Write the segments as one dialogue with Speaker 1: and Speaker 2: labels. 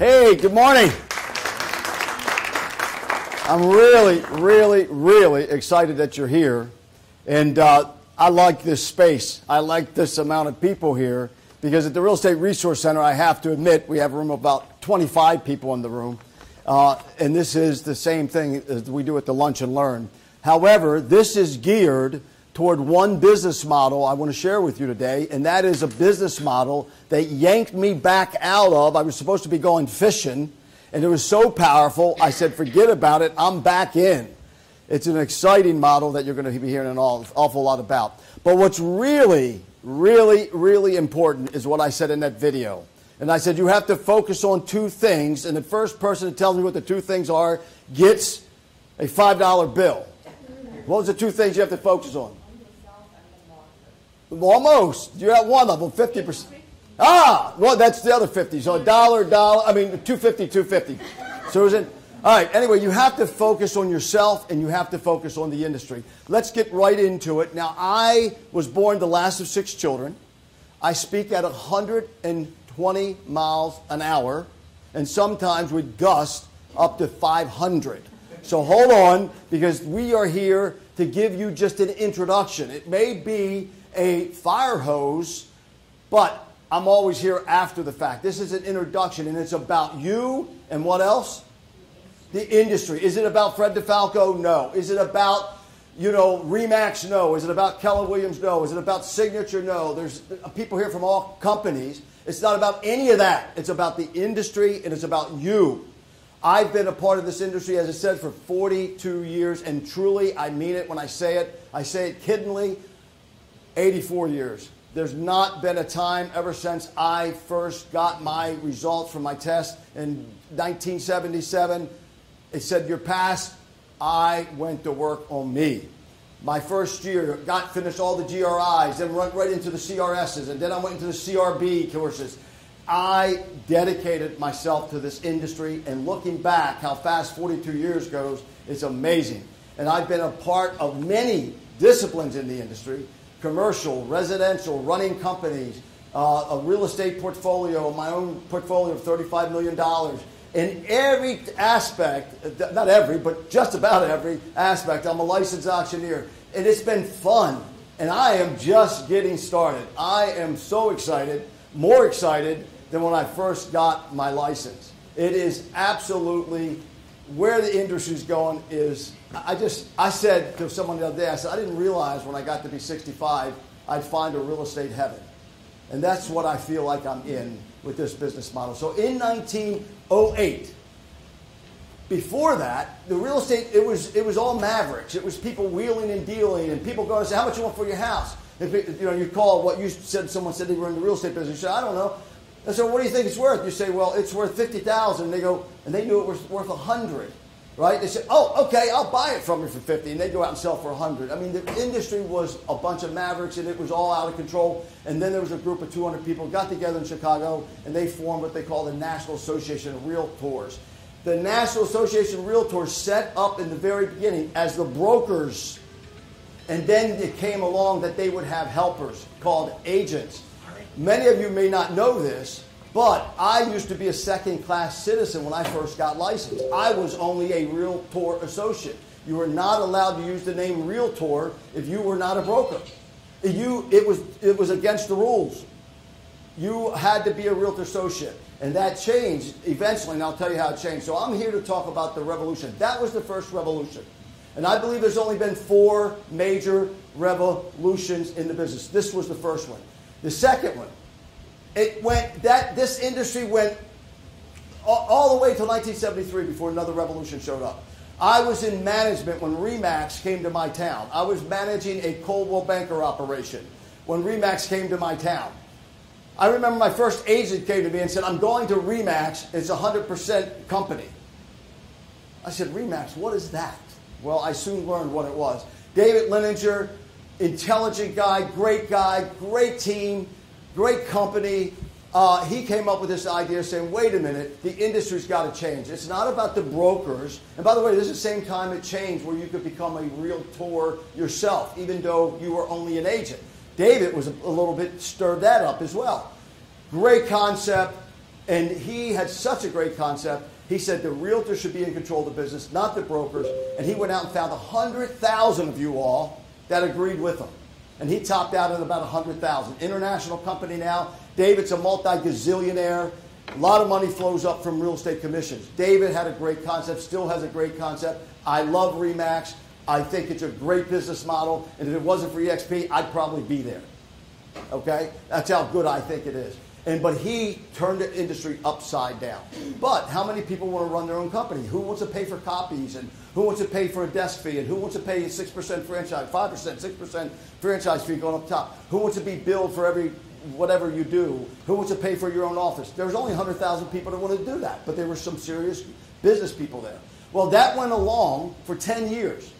Speaker 1: Hey, good morning. I'm really, really, really excited that you're here. And uh, I like this space. I like this amount of people here because at the Real Estate Resource Center, I have to admit, we have a room of about 25 people in the room. Uh, and this is the same thing as we do at the Lunch and Learn. However, this is geared toward one business model I want to share with you today, and that is a business model that yanked me back out of. I was supposed to be going fishing and it was so powerful, I said, forget about it, I'm back in. It's an exciting model that you're going to be hearing an awful lot about. But what's really, really, really important is what I said in that video. And I said, you have to focus on two things, and the first person to tell me what the two things are gets a $5 bill. What was the two things you have to focus on? Almost. You're at one them, 50%. Ah, well, that's the other 50. So a dollar, dollar, I mean, 250, 250. So is it? All right, anyway, you have to focus on yourself and you have to focus on the industry. Let's get right into it. Now, I was born the last of six children. I speak at 120 miles an hour and sometimes with gusts up to 500. So hold on because we are here to give you just an introduction. It may be a fire hose, but I'm always here after the fact. This is an introduction, and it's about you and what else? The industry. Is it about Fred DeFalco? No. Is it about, you know, Remax? No. Is it about Keller Williams? No. Is it about Signature? No. There's uh, people here from all companies. It's not about any of that. It's about the industry, and it's about you. I've been a part of this industry, as I said, for 42 years, and truly, I mean it when I say it. I say it kiddingly, 84 years. There's not been a time ever since I first got my results from my test in 1977. It said, You're passed. I went to work on me. My first year, got finished all the GRIs, then went right into the CRSs, and then I went into the CRB courses. I dedicated myself to this industry, and looking back, how fast 42 years goes, it's amazing. And I've been a part of many disciplines in the industry commercial, residential, running companies, uh, a real estate portfolio, my own portfolio of $35 million. In every aspect, not every, but just about every aspect, I'm a licensed auctioneer. And it's been fun. And I am just getting started. I am so excited, more excited than when I first got my license. It is absolutely where the industry is going is I just I said to someone the other day, I said I didn't realize when I got to be 65 I'd find a real estate heaven. And that's what I feel like I'm in with this business model. So in 1908, before that, the real estate it was it was all mavericks. It was people wheeling and dealing, and people going to say, "How much you want for your house?" If you know, you call what you said. Someone said they were in the real estate business. You said, "I don't know." And so, what do you think it's worth? You say, "Well, it's worth fifty thousand. They go, and they knew it was worth a hundred right? They said, "Oh, okay, I'll buy it from you for 50 and they go out and sell for 100. I mean, the industry was a bunch of mavericks, and it was all out of control. And then there was a group of 200 people got together in Chicago, and they formed what they call the National Association of Realtors. The National Association of Realtors set up in the very beginning as the brokers, and then it came along that they would have helpers called agents. Many of you may not know this, but I used to be a second class citizen when I first got licensed. I was only a realtor associate. You were not allowed to use the name realtor if you were not a broker. You, it, was, it was against the rules. You had to be a realtor associate. And that changed eventually, and I'll tell you how it changed. So I'm here to talk about the revolution. That was the first revolution. And I believe there's only been four major revolutions in the business. This was the first one. The second one it went that this industry went all, all the way to 1973 before another revolution showed up. I was in management when Remax came to my town. I was managing a Coldwell Banker operation when Remax came to my town. I remember my first agent came to me and said, I'm going to Remax. It's a 100% company. I said, Remax, what is that? Well, I soon learned what it was. David Liniger, intelligent guy, great guy, great team great company. Uh, he came up with this idea saying, wait a minute, the industry's got to change. It's not about the brokers. And by the way, this is the same time it changed where you could become a realtor yourself, even though you were only an agent. David was a, a little bit stirred that up as well. Great concept. And he had such a great concept. He said the realtor should be in control of the business, not the brokers. And he went out and found 100,000 of you all that agreed with him. And he topped out at about 100,000. International company now. David's a multi gazillionaire. A lot of money flows up from real estate commissions. David had a great concept, still has a great concept. I love Remax. I think it's a great business model. And if it wasn't for EXP, I'd probably be there. Okay? That's how good I think it is. And but he turned the industry upside down. But how many people want to run their own company? Who wants to pay for copies and who wants to pay for a desk fee and who wants to pay six percent franchise, five percent, six percent franchise fee going up top? Who wants to be billed for every whatever you do? Who wants to pay for your own office? There was only 100,000 people that wanted to do that, but there were some serious business people there. Well, that went along for 10 years,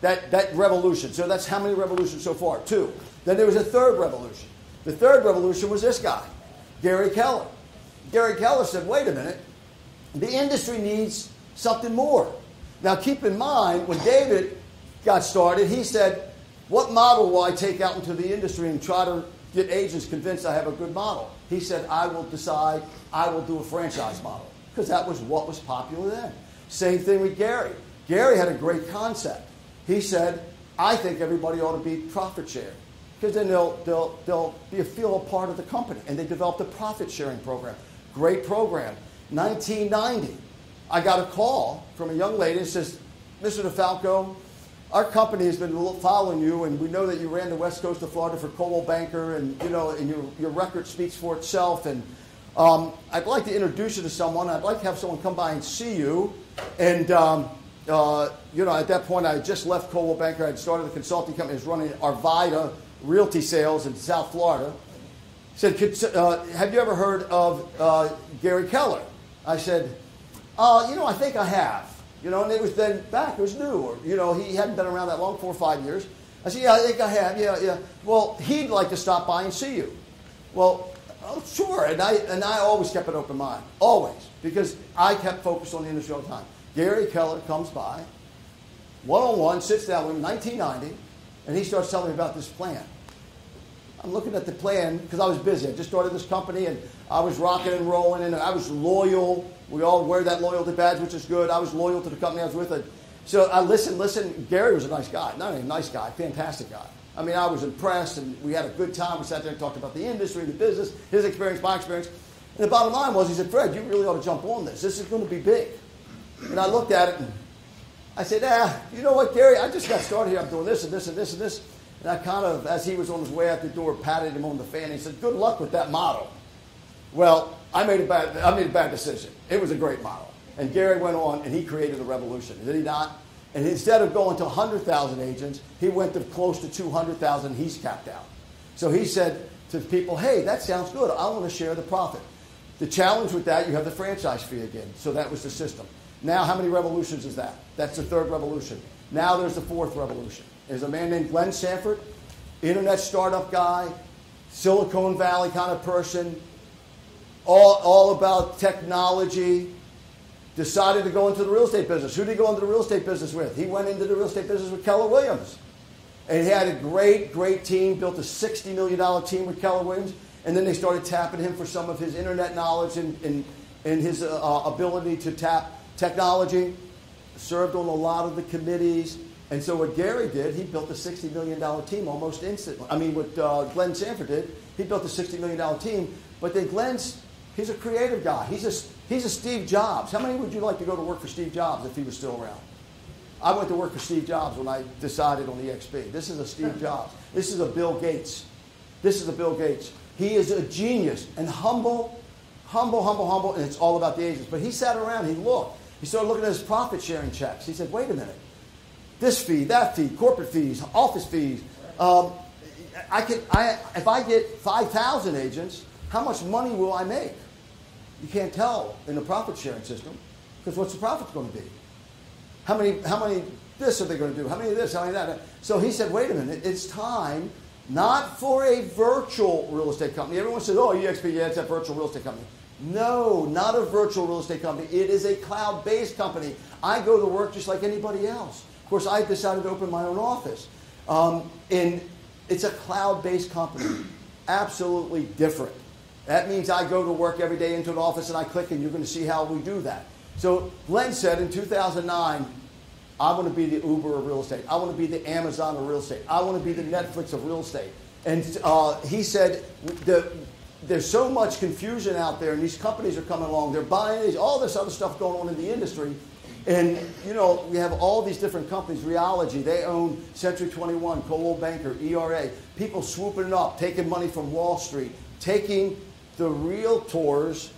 Speaker 1: that, that revolution. So that's how many revolutions so far? Two. Then there was a third revolution. The third revolution was this guy, Gary Keller. Gary Keller said, wait a minute, the industry needs something more. Now, keep in mind, when David got started, he said, What model will I take out into the industry and try to get agents convinced I have a good model. He said, I will decide, I will do a franchise model. Because that was what was popular then. Same thing with Gary. Gary had a great concept. He said, I think everybody ought to be profit sharing. Because then they'll, they'll, they'll be a feel a part of the company. And they developed a profit sharing program. Great program. 1990, I got a call from a young lady that says, Mr. DeFalco, our company has been following you, and we know that you ran the west coast of Florida for Coldwell Banker, and you know, and your, your record speaks for itself. And um, I'd like to introduce you to someone. I'd like to have someone come by and see you. And um, uh, you know, at that point, I had just left Coldwell Banker. I had started a consulting company. I was running Arvida Realty Sales in South Florida. Said, uh, "Have you ever heard of uh, Gary Keller?" I said, uh, "You know, I think I have." You know, and it was then back, it was new. Or, you know, he hadn't been around that long, four or five years. I said, yeah, I think I have. Yeah, yeah. Well, he'd like to stop by and see you. Well, oh, sure. And I, and I always kept an open mind, always, because I kept focused on the industry all the time. Gary Keller comes by, one on one, sits down with me, 1990, and he starts telling me about this plan. I'm looking at the plan because I was busy. I just started this company and I was rocking and rolling and I was loyal. We all wear that loyalty badge, which is good. I was loyal to the company I was with. So I listened, listened. Gary was a nice guy. Not only a nice guy, fantastic guy. I mean, I was impressed and we had a good time. We sat there and talked about the industry, the business, his experience, my experience. And the bottom line was, he said, Fred, you really ought to jump on this. This is going to be big. And I looked at it and I said, ah, you know what, Gary? I just got started here. I'm doing this and this and this and this. And I kind of, as he was on his way out the door, patted him on the fan. He said, "Good luck with that model." Well, I made a bad, I made a bad decision. It was a great model, and Gary went on and he created a revolution. Did he not? And instead of going to 100,000 agents, he went to close to 200,000. He's capped out. So he said to people, "Hey, that sounds good. I want to share the profit." The challenge with that, you have the franchise fee again. So that was the system. Now, how many revolutions is that? That's the third revolution. Now there's the fourth revolution. There's a man named Glenn Sanford, internet startup guy, Silicon Valley kind of person, all, all about technology, decided to go into the real estate business. Who did he go into the real estate business with? He went into the real estate business with Keller Williams. And he had a great, great team, built a $60 million team with Keller Williams. And then they started tapping him for some of his internet knowledge and, and, and his uh, uh ability to tap technology. Served on a lot of the committees. And so what Gary did, he built a $60 million team almost instantly. I mean, what uh, Glenn Sanford did, he built a $60 million team. But then Glenn's, he's a creative guy. He's a, he's a Steve Jobs. How many would you like to go to work for Steve Jobs if he was still around? I went to work for Steve Jobs when I decided on EXP. This is a Steve Jobs. This is a Bill Gates. This is a Bill Gates. He is a genius and humble, humble, humble, humble, and it's all about the agents. But he sat around, he looked. He started looking at his profit sharing checks. He said, wait a minute this fee, that fee, corporate fees, office fees. Um, I can, I, if I get 5,000 agents, how much money will I make? You can't tell in the profit sharing system because what's the profit going to be? How many, how many this are they going to do? How many of this? How many of that? So he said, wait a minute, it's time not for a virtual real estate company. Everyone says, oh, EXP, yeah, it's a virtual real estate company. No, not a virtual real estate company. It is a cloud based company. I go to work just like anybody else. Of course, I decided to open my own office. Um, and it's a cloud based company, absolutely different. That means I go to work every day into an office and I click, and you're going to see how we do that. So Glenn said in 2009, I want to be the Uber of real estate. I want to be the Amazon of real estate. I want to be the Netflix of real estate. And uh, he said, the, there's so much confusion out there, and these companies are coming along. They're buying all this other stuff going on in the industry. And, you know, we have all these different companies. Realogy, they own Century 21, Coldwell Banker, ERA. People swooping it up, taking money from Wall Street, taking the realtors,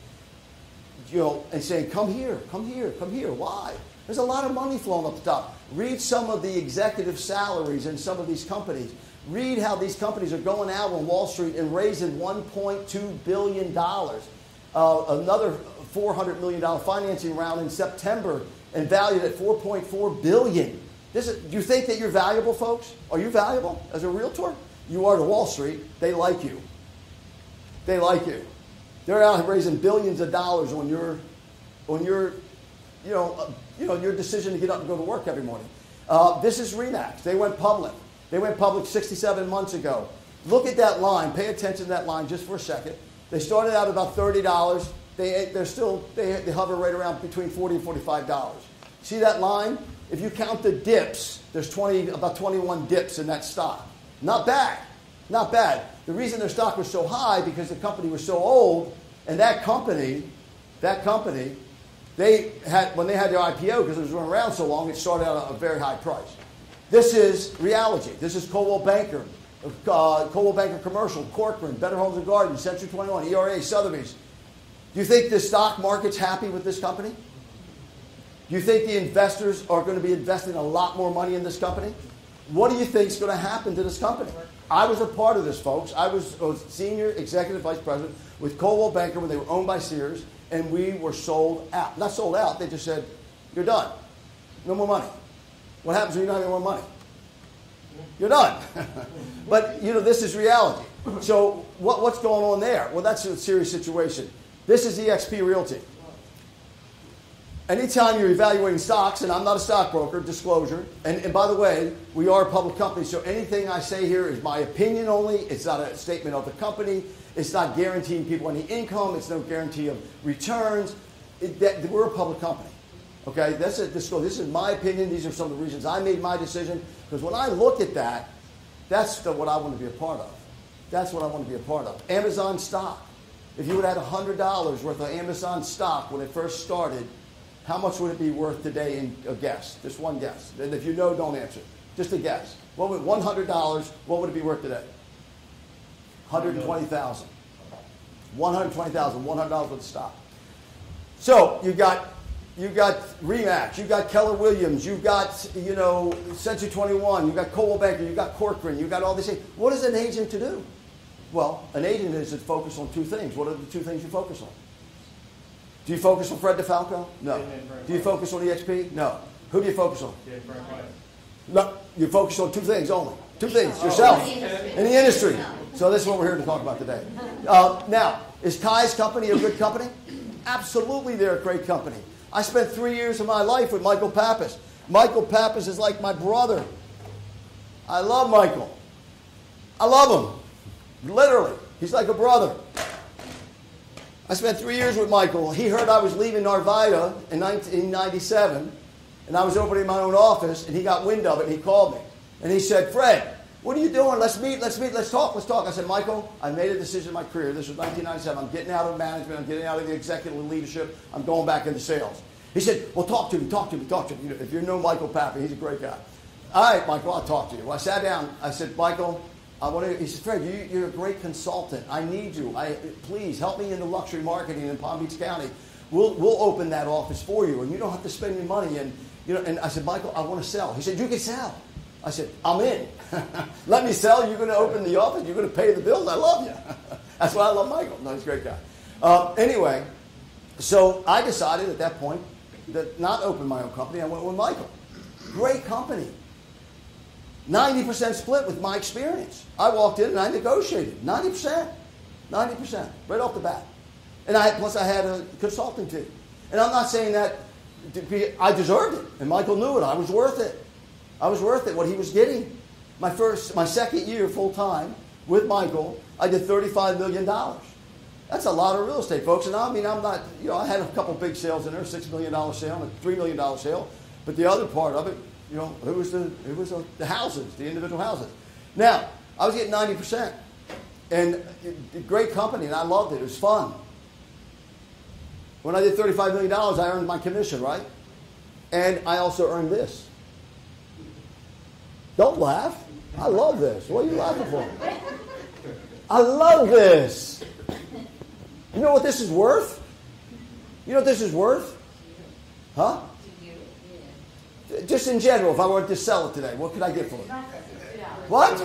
Speaker 1: you know, and saying, come here, come here, come here. Why? There's a lot of money flowing up the top. Read some of the executive salaries in some of these companies. Read how these companies are going out on Wall Street and raising $1.2 billion. Uh, another $400 million financing round in September and valued at 4.4 billion. This is, do you think that you're valuable, folks? Are you valuable as a realtor? You are to Wall Street. They like you. They like you. They're out raising billions of dollars on your, on your, you know, uh, you know, your decision to get up and go to work every morning. Uh, this is Remax. They went public. They went public 67 months ago. Look at that line. Pay attention to that line just for a second. They started out about $30. They, they're still, they, they hover right around between 40 and $45. See that line? If you count the dips, there's 20, about 21 dips in that stock. Not bad. Not bad. The reason their stock was so high because the company was so old, and that company, that company, they had when they had their IPO because it was running around so long, it started out at a very high price. This is Realogy. This is Coldwell Banker, uh, Coldwell Banker Commercial, Corcoran, Better Homes and Gardens, Century 21, ERA, Sotheby's. Do you think the stock market's happy with this company? Do you think the investors are going to be investing a lot more money in this company? What do you think is going to happen to this company? I was a part of this, folks. I was a senior executive vice president with Coldwell Banker when they were owned by Sears, and we were sold out. Not sold out, they just said, You're done. No more money. What happens when you don't have any more money? You're done. but, you know, this is reality. So, what, what's going on there? Well, that's a serious situation. This is eXp Realty. Anytime you're evaluating stocks, and I'm not a stockbroker, disclosure, and, and by the way, we are a public company, so anything I say here is my opinion only. It's not a statement of the company. It's not guaranteeing people any income. It's no guarantee of returns. It, that, we're a public company. Okay, that's a disclosure. This is my opinion. These are some of the reasons I made my decision. Because when I look at that, that's the, what I want to be a part of. That's what I want to be a part of. Amazon stock. If you would have had $100 worth of Amazon stock when it first started, how much would it be worth today in a guess? Just one guess. And if you know, don't answer. Just a guess. What would $100, what would it be worth today? 120,000. 120,000, $100 worth of stock. So you got you got Remax, You've got Keller Williams, You've got you know Century 21, You've got Coldwell Banker, You've got Corcoran, You've got all these things. What is an agent to do? Well, an agent is to focus on two things. What are the two things you focus on? Do you focus on Fred DeFalco? No. Do you focus on EXP? No. Who do you focus on? No. You focus on two things only. Two things. Yourself. and the industry. So this is what we're here to talk about today. Uh, now, is Keyes company a good company? Absolutely, they're a great company. I spent three years of my life with Michael Pappas. Michael Pappas is like my brother. I love Michael. I love him. Literally. He's like a brother. I spent three years with Michael. He heard I was leaving Arvida in 1997, and I was opening my own office, and he got wind of it, and he called me. And he said, Fred, what are you doing? Let's meet, let's meet, let's talk, let's talk. I said, Michael, I made a decision in my career. This was 1997. I'm getting out of management. I'm getting out of the executive leadership. I'm going back into sales. He said, well, talk to me, talk to me, talk to me. If you know Michael Pappas, he's a great guy. All right, Michael, I'll talk to you. Well, I sat down. I said, Michael, I want to, he said, Fred, you, are a great consultant. I need you. I, please help me in the luxury marketing in Palm Beach County. We'll, we'll open that office for you, and you don't have to spend any money. And, you know, and I said, Michael, I want to sell. He said, you can sell. I said, I'm in. Let me sell. You're going to open the office. You're going to pay the bills. I love you. That's why I love Michael. No, he's a great guy. Uh, anyway, so I decided at that point that not open my own company. I went with Michael. Great company. 90% split with my experience. I walked in and I negotiated. 90%. 90%. Right off the bat. And I, plus I had a consulting team. And I'm not saying that I deserved it. And Michael knew it. I was worth it. I was worth it, what he was getting. My first, my second year full time with Michael, I did $35 million. That's a lot of real estate, folks. And I mean, I'm not, you know, I had a couple big sales in there, $6 million sale and a $3 million sale. But the other part of it, you know, it was the, it was the houses, the individual houses. Now, I was getting 90%. And great company, and I loved it. It was fun. When I did $35 million, I earned my commission, right? And I also earned this. Don't laugh. I love this. What are you laughing for? I love this. You know what this is worth? You know what this is worth? Huh? Just in general, if I wanted to sell it today, what could I get for it? What?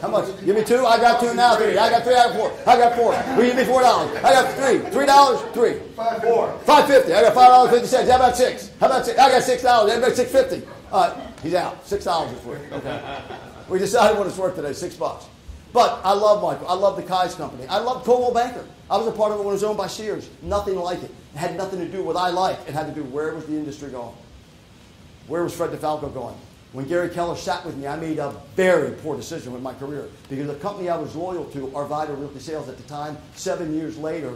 Speaker 1: How much? Give me two. I got two now. Three. I got three. I got four. I got four. Will you give me four dollars? I got three. Three dollars. Three.
Speaker 2: Five four.
Speaker 1: Five fifty. I got five dollars fifty cents. How about six? How about six? I got six dollars. Everybody six fifty. All right. He's out. Six dollars is worth. Okay. We decided what it's worth today. Six bucks. But I love Michael. I love the Keyes company. I love Coldwell Banker. I was a part of it when it was owned by Sears. Nothing like it. It had nothing to do with what I like. It had to do where was the industry going. Where was Fred DeFalco going? When Gary Keller sat with me, I made a very poor decision with my career because the company I was loyal to, Arvida Realty Sales at the time, seven years later,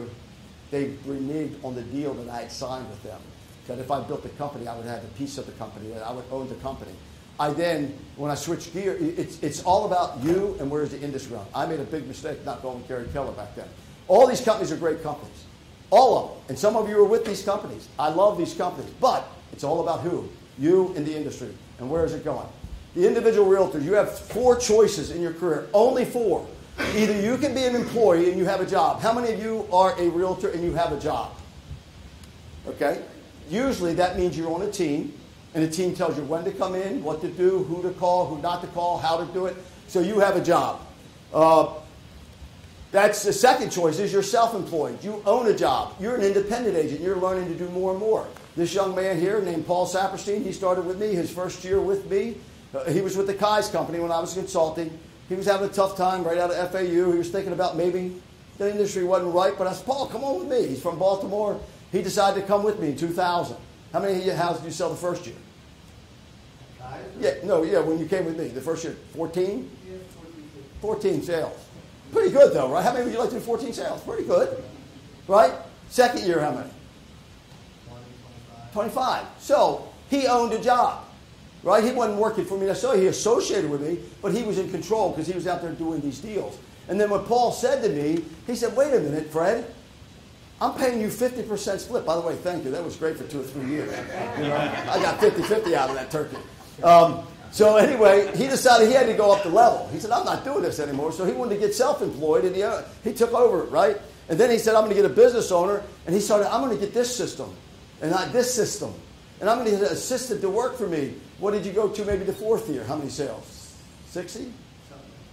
Speaker 1: they reneged on the deal that I had signed with them. That if I built the company, I would have a piece of the company, that I would own the company. I then, when I switched gear, it's, it's all about you and where's the industry going. I made a big mistake not going with Gary Keller back then. All these companies are great companies. All of them. And some of you are with these companies. I love these companies. But it's all about who? You and the industry. And where is it going? The individual realtor, you have four choices in your career, only four. Either you can be an employee and you have a job. How many of you are a realtor and you have a job? Okay? Usually that means you're on a team, and the team tells you when to come in, what to do, who to call, who not to call, how to do it. So you have a job. Uh, that's the second choice is you're self-employed. You own a job. You're an independent agent. You're learning to do more and more. This young man here named Paul Saperstein, he started with me his first year with me. Uh, he was with the Keyes company when I was consulting. He was having a tough time right out of FAU. He was thinking about maybe the industry wasn't right, but I said, Paul, come on with me. He's from Baltimore. He decided to come with me in 2000. How many houses did you sell the first year? Yeah, no, yeah, when you came with me, the first year, 14? 14 sales. Pretty good though, right? How many would you like to do 14 sales? Pretty good, right? Second year, how many? 25. So he owned a job, right? He wasn't working for me necessarily. He associated with me, but he was in control because he was out there doing these deals. And then what Paul said to me, he said, wait a minute, Fred. I'm paying you 50% split. By the way, thank you. That was great for two or three years. You know, I got 50-50 out of that turkey. Um, so anyway, he decided he had to go up the level. He said, I'm not doing this anymore. So he wanted to get self-employed, and he, uh, he took over it, right? And then he said, I'm going to get a business owner. And he started, I'm going to get this system and not this system. And I'm going to get an assistant to work for me. What did you go to maybe the fourth year? How many sales? 60?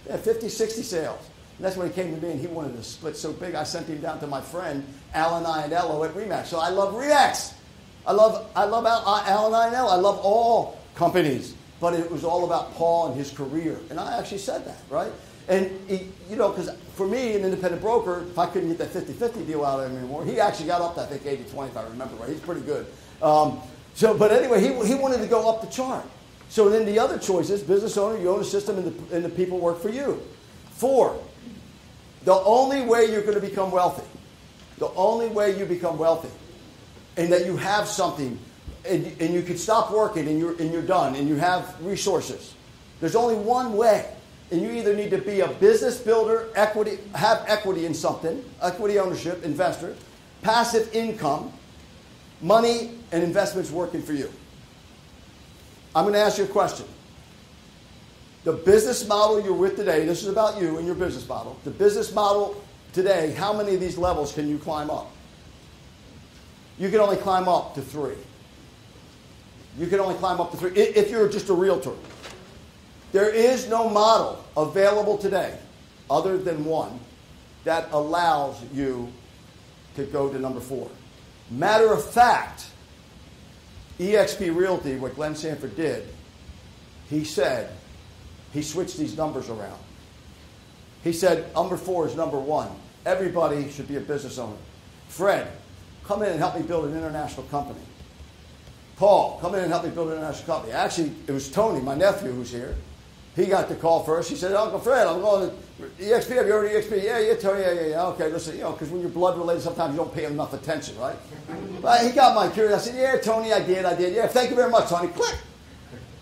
Speaker 1: Yeah, 50, 60 sales. And that's when he came to me and he wanted to split so big. I sent him down to my friend Alan and Ianello at Remax. So I love Remax. I love, I love Alan Ianello. I love all companies but it was all about Paul and his career. And I actually said that, right? And, he, you know, because for me, an independent broker, if I couldn't get that 50 50 deal out of him anymore, he actually got up to, I think, 80 20, if I remember right. He's pretty good. Um, so, but anyway, he, he wanted to go up the chart. So then the other choices business owner, you own a system, and the, and the people work for you. Four, the only way you're going to become wealthy, the only way you become wealthy, and that you have something and, and you can stop working and you're, and you're done and you have resources. There's only one way. And you either need to be a business builder, equity, have equity in something, equity ownership, investor, passive income, money and investments working for you. I'm going to ask you a question. The business model you're with today, this is about you and your business model. The business model today, how many of these levels can you climb up? You can only climb up to three. You can only climb up to three if you're just a realtor. There is no model available today, other than one, that allows you to go to number four. Matter of fact, eXp Realty, what Glenn Sanford did, he said, he switched these numbers around. He said, number four is number one. Everybody should be a business owner. Fred, come in and help me build an international company. Paul, come in and help me build an international company. Actually, it was Tony, my nephew, who's here. He got the call first. He said, Uncle Fred, I'm going to EXP. Have you heard of EXP? Yeah, yeah, Tony. Yeah, yeah, yeah. Okay, listen, you know, because when you're blood related, sometimes you don't pay enough attention, right? But he got my curiosity. I said, yeah, Tony, I did, I did. Yeah, thank you very much, Tony. Click.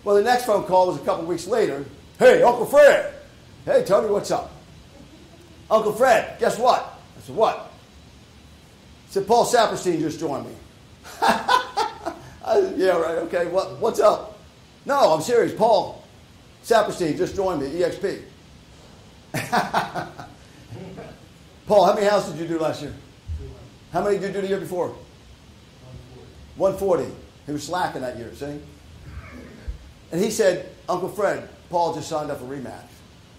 Speaker 1: Well, the next phone call was a couple weeks later. Hey, Uncle Fred. Hey, Tony, what's up? Uncle Fred, guess what? I said, what? He said, Paul Saperstein just joined me. said, yeah, right, okay, what, what's up? No, I'm serious. Paul Saperstein just joined me, EXP. Paul, how many houses did you do last year? How many did you do the year before? 140. 140. He was slacking that year, see? And he said, Uncle Fred, Paul just signed up for Remax.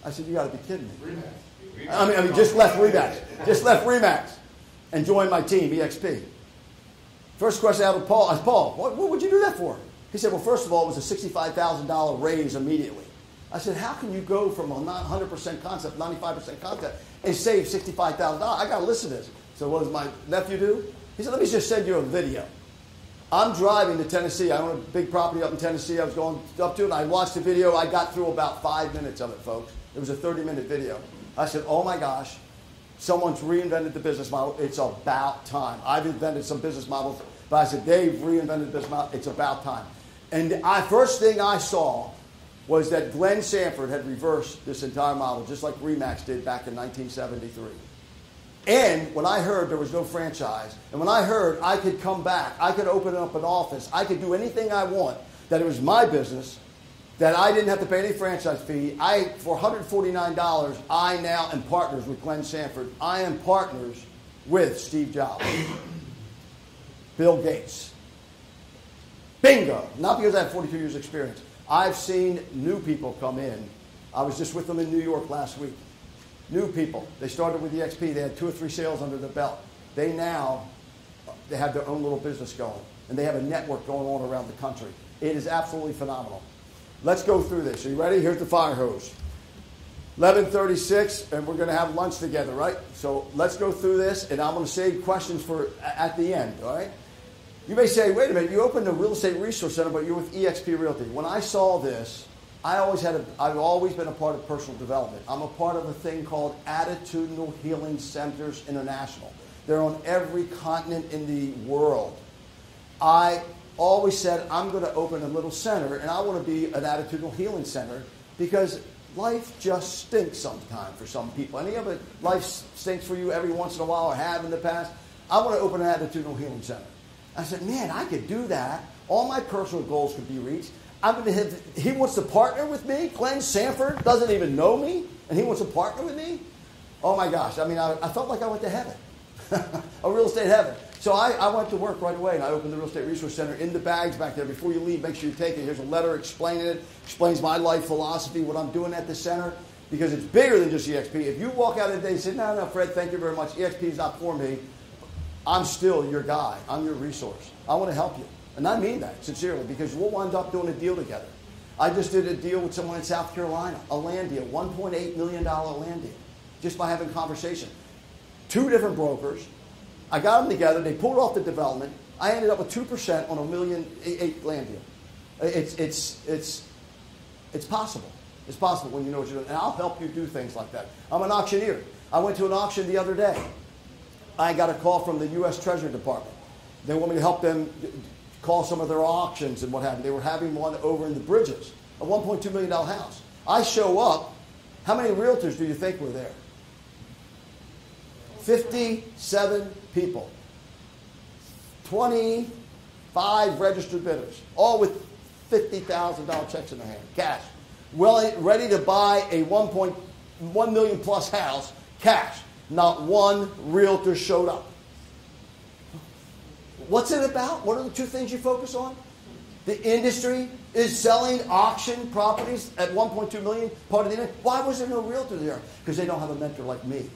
Speaker 1: I said, you got to be kidding me. Remax. I mean, I mean, just left Remax. Just left Remax and joined my team, EXP. First question I had with Paul, I said, Paul, what, what would you do that for? He said, well, first of all, it was a $65,000 raise immediately. I said, how can you go from a 100% concept, 95% concept, and save $65,000? I got to listen to this. So what does my nephew do? He said, let me just send you a video. I'm driving to Tennessee. I own a big property up in Tennessee. I was going up to it, and I watched the video. I got through about five minutes of it, folks. It was a 30 minute video. I said, oh my gosh, someone's reinvented the business model. It's about time. I've invented some business models, but I said, they've reinvented this model. It's about time. And the first thing I saw was that Glenn Sanford had reversed this entire model, just like Remax did back in 1973. And when I heard there was no franchise, and when I heard I could come back, I could open up an office, I could do anything I want, that it was my business, that I didn't have to pay any franchise fee. I, for $149, I now am partners with Glenn Sanford. I am partners with Steve Jobs, Bill Gates. Bingo! Not because I have 42 years experience. I've seen new people come in. I was just with them in New York last week. New people. They started with EXP. They had two or three sales under their belt. They now they have their own little business going, and they have a network going on around the country. It is absolutely phenomenal. Let's go through this. Are you ready? Here's the fire hose. 11:36, and we're going to have lunch together, right? So let's go through this, and I'm going to save questions for at the end. All right? You may say, wait a minute, you opened a real estate resource center, but you're with EXP Realty. When I saw this, I always had a, I've always been a part of personal development. I'm a part of a thing called Attitudinal Healing Centers International. They're on every continent in the world. I always said I'm going to open a little center, and I want to be an attitudinal healing center because life just stinks sometimes for some people. Any of it, life stinks for you every once in a while or have in the past. I want to open an attitudinal healing center. I said, man, I could do that. All my personal goals could be reached. I'm going to have, he wants to partner with me. Glenn Sanford doesn't even know me, and he wants to partner with me. Oh my gosh! I mean, I, I felt like I went to heaven, a real estate heaven. So I, I, went to work right away, and I opened the Real Estate Resource Center in the bags back there. Before you leave, make sure you take it. Here's a letter explaining it, explains my life philosophy, what I'm doing at the center, because it's bigger than just EXP. If you walk out today and say, no, no, Fred, thank you very much. EXP is not for me. I'm still your guy. I'm your resource. I want to help you. And I mean that sincerely because we'll wind up doing a deal together. I just did a deal with someone in South Carolina, a land deal, $1.8 million land deal, just by having conversation. Two different brokers. I got them together. They pulled off the development. I ended up with 2% on a million eight land deal. It's, it's, it's, it's possible. It's possible when you know what you're doing. And I'll help you do things like that. I'm an auctioneer. I went to an auction the other day. I got a call from the U.S. Treasury Department. They want me to help them call some of their auctions and what have you. They were having one over in the Bridges, a $1.2 million house. I show up. How many realtors do you think were there? 57 people. 25 registered bidders, all with $50,000 checks in their hand, cash. Well, ready to buy a 1.1 million plus house, cash. Not one realtor showed up. What's it about? What are the two things you focus on? The industry is selling auction properties at 1.2 million. Part of the industry. Why was there no realtor there? Because they don't have a mentor like me.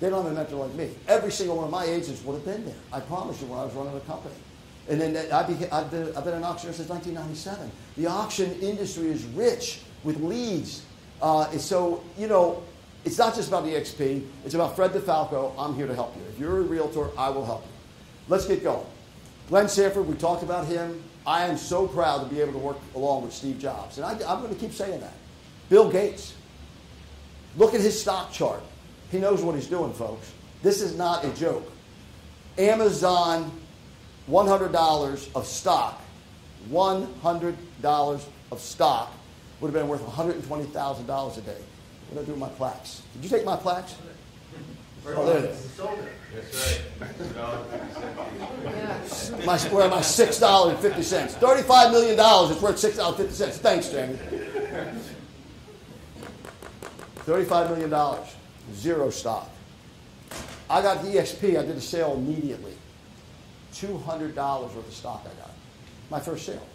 Speaker 1: They don't have a mentor like me. Every single one of my agents would have been there. I promise you when I was running a company. And then I became, I've, been, I've been an auctioneer since 1997. The auction industry is rich with leads. Uh, so, you know, it's not just about EXP. It's about Fred DeFalco. I'm here to help you. If you're a realtor, I will help you. Let's get going. Glenn Sanford, we talked about him. I am so proud to be able to work along with Steve Jobs. And I, am going to keep saying that. Bill Gates. Look at his stock chart. He knows what he's doing, folks. This is not a joke. Amazon, $100 of stock, $100 of stock would have been worth $120,000 a day. What did I do with my plaques? Did you take my plaques? Oh, there it is. That's right. My, where my six dollars and fifty cents? Thirty-five million dollars. It's worth six dollars fifty cents. Thanks, Jamie. Thirty-five million dollars, zero stock. I got EXP. I did a sale immediately. Two hundred dollars worth of stock I got. My first sale.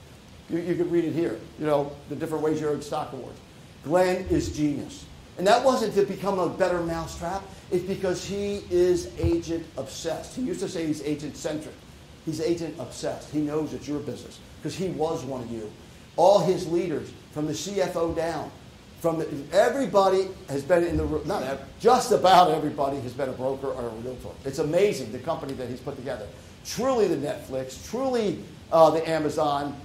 Speaker 1: You, you could read it here. You know the different ways you earn stock awards. Glenn is genius. And that wasn't to become a better mousetrap. It's because he is agent obsessed. He used to say he's agent centric. He's agent obsessed. He knows it's your business because he was one of you. All his leaders, from the CFO down, from the, everybody has been in the room. not just about everybody has been a broker or a realtor. It's amazing the company that he's put together. Truly the Netflix, truly uh, the Amazon.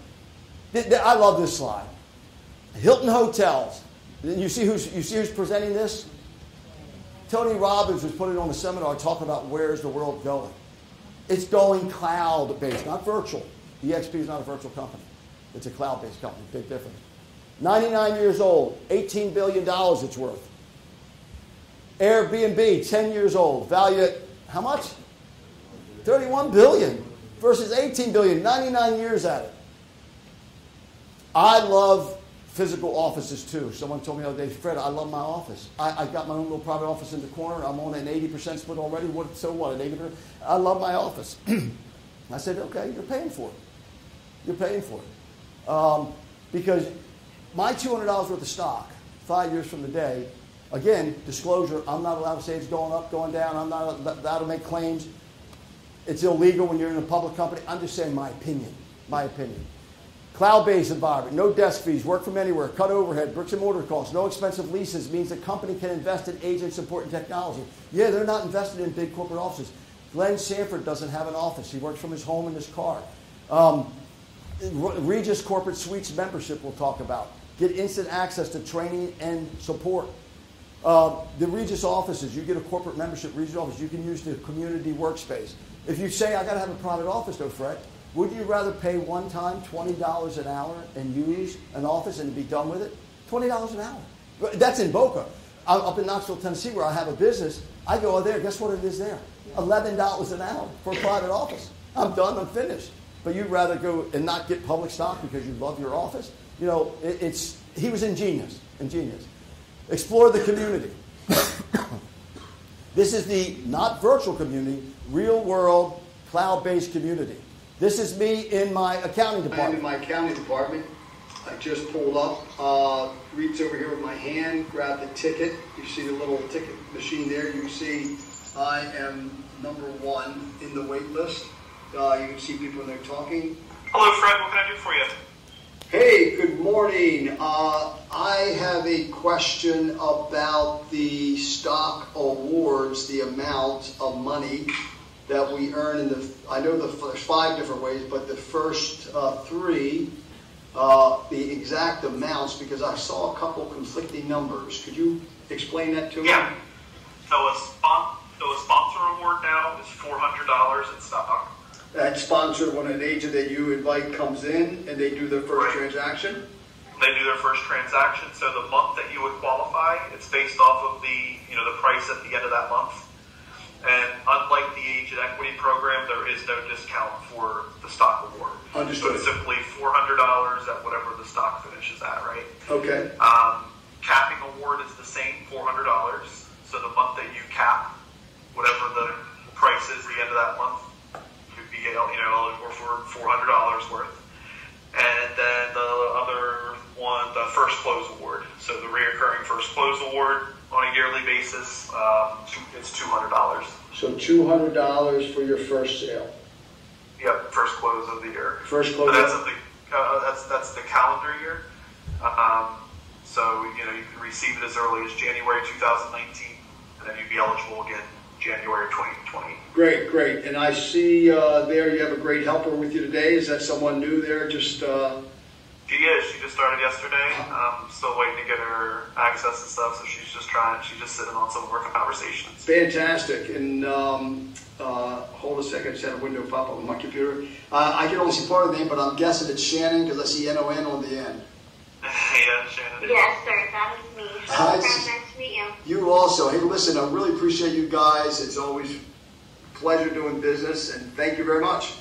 Speaker 1: I love this slide. Hilton Hotels, you see who's, you see who's presenting this? Tony Robbins was putting on a seminar talking about where's the world going. It's going cloud based, not virtual. EXP is not a virtual company. It's a cloud based company. Big difference. 99 years old, $18 billion it's worth. Airbnb, 10 years old, value at how much? 31 billion versus 18 billion, 99 years at it. I love physical offices too. Someone told me the other day, Fred, I love my office. I, I got my own little private office in the corner. I'm on an 80% split already. What, so what, an 80%? I love my office. I said, okay, you're paying for it. You're paying for it. Um, because my $200 worth of stock, five years from the day, again, disclosure, I'm not allowed to say it's going up, going down. I'm not allowed to make claims. It's illegal when you're in a public company. I'm just saying my opinion. My opinion. Cloud-based environment, no desk fees, work from anywhere, cut overhead, bricks and mortar costs, no expensive leases means the company can invest in agent support and technology. Yeah, they're not invested in big corporate offices. Glenn Sanford doesn't have an office. He works from his home in his car. Um, Regus Corporate Suites membership we'll talk about. Get instant access to training and support. Uh, the Regus offices, you get a corporate membership, Regus office, you can use the community workspace. If you say, I got to have a private office though, Fred, would you rather pay one time $20 an hour and use an office and be done with it? $20 an hour. That's in Boca. I'm up in Knoxville, Tennessee, where I have a business. I go there. Guess what it is there? $11 an hour for a private office. I'm done. I'm finished. But you'd rather go and not get public stock because you love your office? You know, it, it's he was ingenious. Ingenious. Explore the community. this is the not virtual community, real world, cloud based community. This is me in my accounting department.
Speaker 2: I'm in my accounting department. I just pulled up, uh, reach over here with my hand, grab the ticket. You see the little ticket machine there. You see I am number one in the wait list. Uh, you can see people in they're talking.
Speaker 3: Hello, Fred. What can I do for you?
Speaker 2: Hey, good morning. Uh, I have a question about the stock awards, the amount of money that we earn in the, I know the, there's five different ways, but the first uh, three, uh, the exact amounts, because I saw a couple conflicting numbers. Could you explain that to me?
Speaker 3: Yeah. So a, spon- so a sponsor award now is $400 in stock.
Speaker 2: That's sponsored when an agent that you invite comes in and they do their first right. transaction?
Speaker 3: They do their first transaction. So the month that you would qualify, it's based off of the, you know, the price at the end of that month. And unlike the agent equity program, there is no discount for the stock award.
Speaker 2: Understood.
Speaker 3: So it's simply $400 at whatever the stock finishes at, right?
Speaker 2: Okay.
Speaker 3: Um, capping award is the same, $400. So the month that you cap, whatever the price is at the end of that month, you'd be you know, eligible for $400 worth. And then the other one, the first close award. So the reoccurring first close award, on a yearly basis, um, it's $200.
Speaker 2: So $200 for your first sale.
Speaker 3: Yep, first close of the year.
Speaker 2: First close.
Speaker 3: But that's the uh, that's that's the calendar year. Um, so you know you can receive it as early as January 2019, and then you'd be eligible again January 2020.
Speaker 2: Great, great. And I see uh, there you have a great helper with you today. Is that someone new there? Just uh,
Speaker 3: She is. She just started yesterday. Um, still waiting to get her access and stuff, so she's just trying. She's just sitting on some of our conversations.
Speaker 2: Fantastic. And um, uh, hold a second, I just had a window pop up on my computer. Uh, I can only see part of the name, but I'm guessing it's Shannon because I see N O N on the end.
Speaker 3: yeah, Shannon.
Speaker 4: Yes, sir, that is me.
Speaker 2: Hi.
Speaker 4: Nice to meet you.
Speaker 2: You also. Hey, listen, I really appreciate you guys. It's always a pleasure doing business, and thank you very much.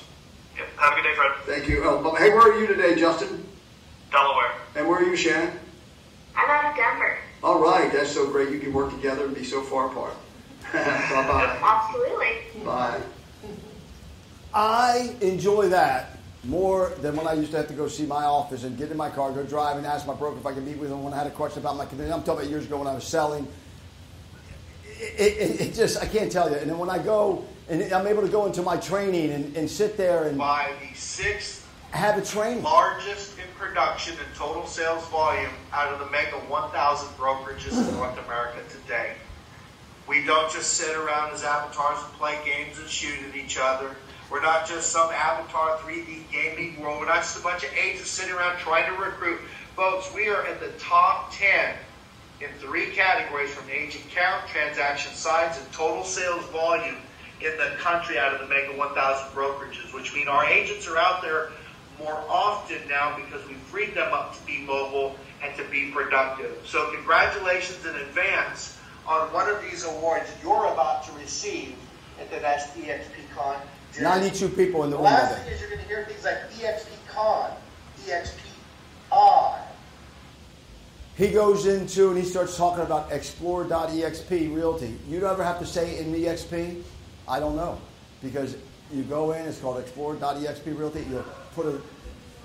Speaker 3: Yep. Have a good day, Fred.
Speaker 2: Thank you. Oh, hey, where are you today, Justin?
Speaker 3: Delaware.
Speaker 2: And where are you, Shannon?
Speaker 4: I'm out of Denver.
Speaker 2: All right, that's so great. You can work together and be so far apart. Bye-bye.
Speaker 4: Absolutely.
Speaker 2: Bye.
Speaker 1: I enjoy that more than when I used to have to go see my office and get in my car, go drive, and ask my broker if I could meet with him when I had a question about my commission. I'm talking about years ago when I was selling. It, it, it just, I can't tell you. And then when I go, and I'm able to go into my training and, and sit there and
Speaker 5: by the sixth
Speaker 1: training.
Speaker 5: largest in production and total sales volume out of the mega 1,000 brokerages in North America today. We don't just sit around as avatars and play games and shoot at each other. We're not just some avatar 3D gaming world. We're not just a bunch of agents sitting around trying to recruit. Folks, we are in the top 10 in three categories from agent count, transaction size, and total sales volume in the country out of the mega 1,000 brokerages, which mean our agents are out there more often now because we freed them up to be mobile and to be productive. So congratulations in advance on one of these awards you're about to receive at the next EXPCon.
Speaker 1: 92 people in the
Speaker 5: The
Speaker 1: room
Speaker 5: last thing is you're going to hear things like EXPCon, EXP on.
Speaker 1: He goes into and he starts talking about explore.exp realty. You don't ever have to say in EXP? I don't know. Because you go in, it's called explore.exp realty. You put a,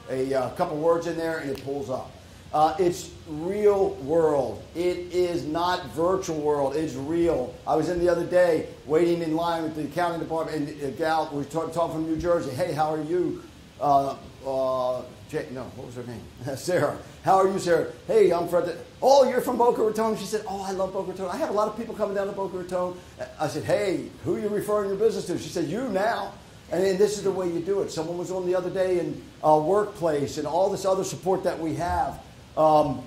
Speaker 1: a, uh couple words in there and it pulls up. Uh, it's real world. It is not virtual world. It's real. I was in the other day waiting in line with the accounting department, and a gal was talking talk from New Jersey. Hey, how are you? Uh, uh, Jay, no, what was her name? Sarah. How are you, Sarah? Hey, I'm Fred. Oh, you're from Boca Raton. She said, Oh, I love Boca Raton. I have a lot of people coming down to Boca Raton. I said, Hey, who are you referring your business to? She said, You now. And this is the way you do it. Someone was on the other day in uh, workplace and all this other support that we have. Um,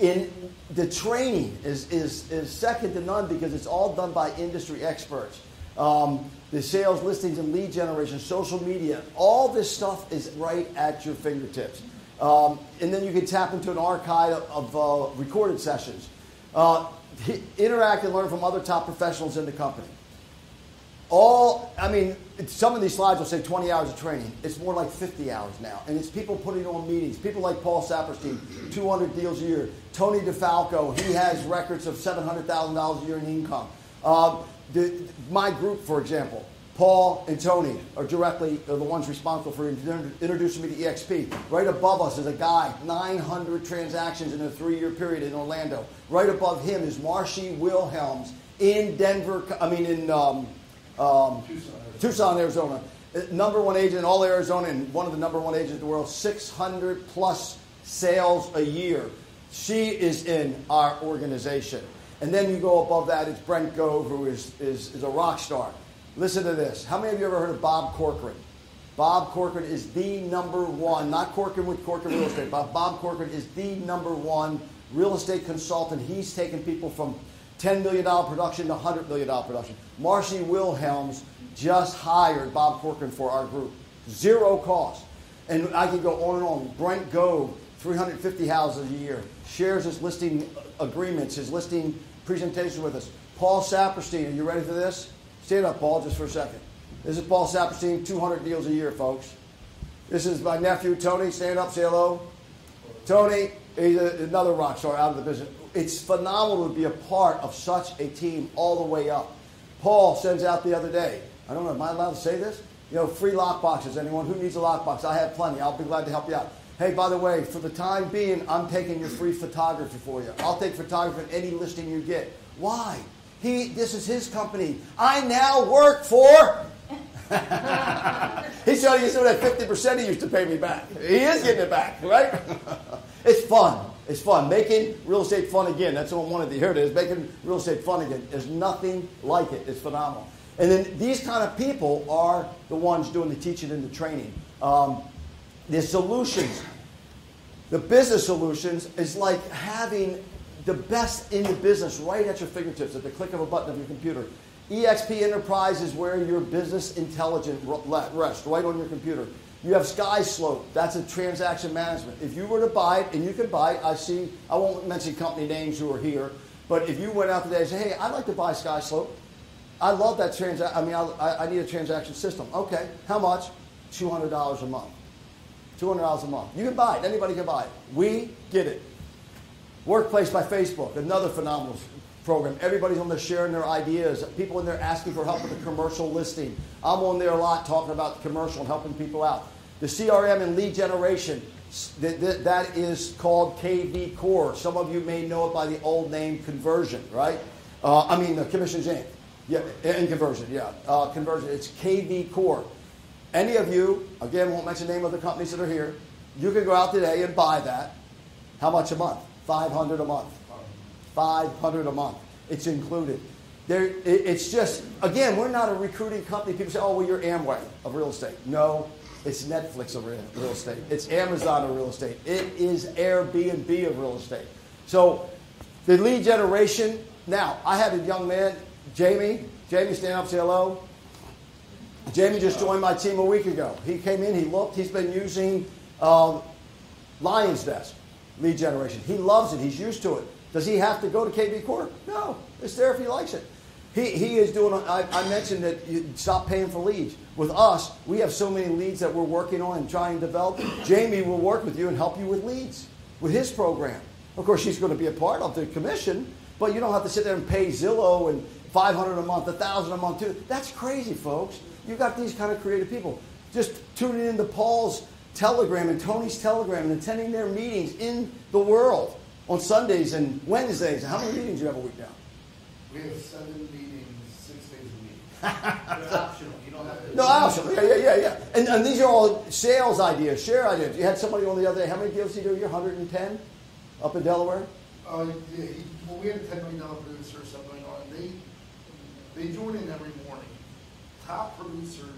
Speaker 1: in the training is, is, is second to none because it's all done by industry experts. Um, the sales listings and lead generation, social media, all this stuff is right at your fingertips. Um, and then you can tap into an archive of, uh, recorded sessions. Uh, interact and learn from other top professionals in the company all i mean some of these slides will say 20 hours of training. It's more like 50 hours now. And it's people putting on meetings. People like paul saperstein 200 deals a year. Tony defalco he has records of $700000 a year in income. Uh, the, my group for example paul and tony are directly are the ones responsible for introducing me to exp right above us is a guy 900 transactions in a three-year period in orlando. Right above him is marcy wilhelms in denver i mean in um, um, Tucson, Arizona. Uh, Number one agent in all Arizona and one of the number one agents in the world, 600 plus sales a year. She is in our organization. And then you go above that, it's Brent Gove, who is, is, is a rock star. Listen to this. How many of you ever heard of Bob Corcoran? Bob Corcoran is the number one, not Corcoran with Corcoran Real Estate, but Bob Corcoran is the number one real estate consultant. He's taken people from $10 million production to $100 million production. Marcy Wilhelms just hired Bob Corcoran for our group. Zero cost. And I can go on and on. Brent Gove, 350 houses a year, shares his listing agreements, his listing presentations with us. Paul Saperstein, are you ready for this? Stand up, Paul, just for a second. This is Paul Saperstein, 200 deals a year, folks. This is my nephew, Tony. Stand up, say hello. Tony, he's a, another rock star out of the business. It's phenomenal to be a part of such a team all the way up. Paul sends out the other day. I don't know, am I allowed to say this? You know, free lockboxes. Anyone who needs a lockbox, I have plenty. I'll be glad to help you out. Hey, by the way, for the time being, I'm taking your free photography for you. I'll take photography in any listing you get. Why? He, this is his company. I now work for. He's telling you some of that 50% he used to pay me back. He is getting it back, right? it's fun. It's fun. Making real estate fun again. That's what I wanted to hear. It is making real estate fun again. There's nothing like it. It's phenomenal. And then these kind of people are the ones doing the teaching and the training. Um, the solutions. The business solutions is like having the best in the business right at your fingertips, at the click of a button of your computer. EXP Enterprise is where your business intelligence rests, right on your computer. You have SkySlope. That's a transaction management. If you were to buy it, and you can buy it, I see, I won't mention company names who are here, but if you went out today and said, hey, I'd like to buy SkySlope, I love that transaction. I mean, I, I need a transaction system. Okay, how much? $200 a month. $200 a month. You can buy it. Anybody can buy it. We get it. Workplace by Facebook, another phenomenal program. Everybody's on there sharing their ideas. People in there asking for help with the commercial listing. I'm on there a lot talking about the commercial and helping people out. The CRM and lead generation, that is called KV Core. Some of you may know it by the old name conversion, right? Uh, I mean, the commission James. Yeah, and conversion, yeah. Uh, conversion, it's KV Core. Any of you, again, won't mention the name of the companies that are here, you can go out today and buy that. How much a month? 500 a month. 500 a month. It's included. There, it's just, again, we're not a recruiting company. People say, oh, well, you're Amway of real estate. No, it's Netflix of real estate. It's Amazon of real estate. It is Airbnb of real estate. So the lead generation, now, I had a young man, Jamie. Jamie, stand up, say hello. Jamie just joined my team a week ago. He came in, he looked, he's been using um, LionDesk lead generation. He loves it, he's used to it. Does he have to go to KV Core? No, it's there if he likes it. He, he is doing, I, I mentioned that you stop paying for leads. With us, we have so many leads that we're working on and trying to develop. Jamie will work with you and help you with leads with his program. Of course, she's going to be a part of the commission, but you don't have to sit there and pay Zillow and 500 a month, 1,000 a month too. That's crazy, folks. You've got these kind of creative people. Just tuning into Paul's Telegram and Tony's Telegram and attending their meetings in the world on Sundays and Wednesdays. How many meetings do you have a week now?
Speaker 6: We have seven meetings, six days a week. it's optional. You don't have to.
Speaker 1: No, optional. Yeah, yeah, yeah, yeah. And, and these are all sales ideas, share ideas. You had somebody on the other day. How many deals did you do? You're 110 up in Delaware?
Speaker 6: Uh, yeah, he, well, we had a $10 million producer or something on. They, they join in every morning. Top producers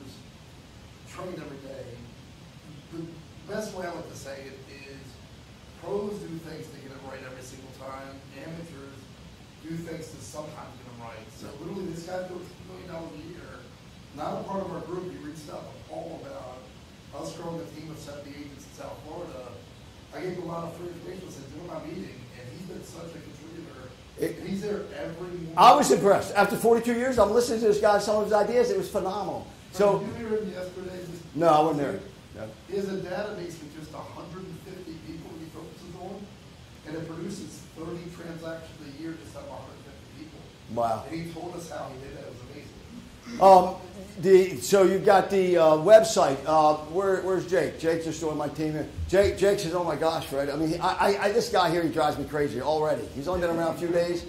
Speaker 6: train every day. The best way I like to say it is pros do things to get it right every single time. Amateurs do things to sometimes get them right. So literally, this guy does $2 million a year. Not a part of our group. He reached out to Paul about us growing a team of 70 agents in South Florida. I gave him a lot of free information. I said, do my meeting. And he's been such a contributor.
Speaker 1: It,
Speaker 6: he's there every morning.
Speaker 1: I was impressed. After 42 years, I'm listening to this guy, some of his ideas. It was phenomenal. So,
Speaker 6: Did you hear him yesterday? Just-
Speaker 1: no, I wasn't there. No.
Speaker 6: He has a database with just 150 people he focuses on, and it produces 30 transactions a year to some of 150 people.
Speaker 1: Wow.
Speaker 6: And he told us how he did that. It was amazing.
Speaker 1: Um, the, so you've got the uh, website. Uh, where, where's Jake? Jake's just joined my team here. Jake, Jake says, "Oh my gosh, Fred! I mean, he, I, I, this guy here, he drives me crazy already. He's only been around a few days.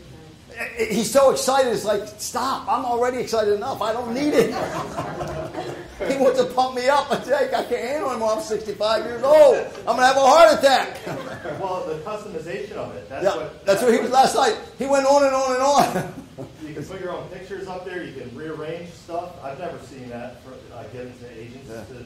Speaker 1: He's so excited. It's like, stop! I'm already excited enough. I don't need it. he wants to pump me up. I Jake, I can't handle him. I'm 65 years old. I'm gonna have a heart attack.
Speaker 7: Well, the customization of it. That's
Speaker 1: yeah,
Speaker 7: what.
Speaker 1: that's what he was last night. He went on and on and on.
Speaker 7: You can put your own pictures up there. You can rearrange stuff. I've never seen that for uh, given to agents
Speaker 1: Yeah.
Speaker 7: to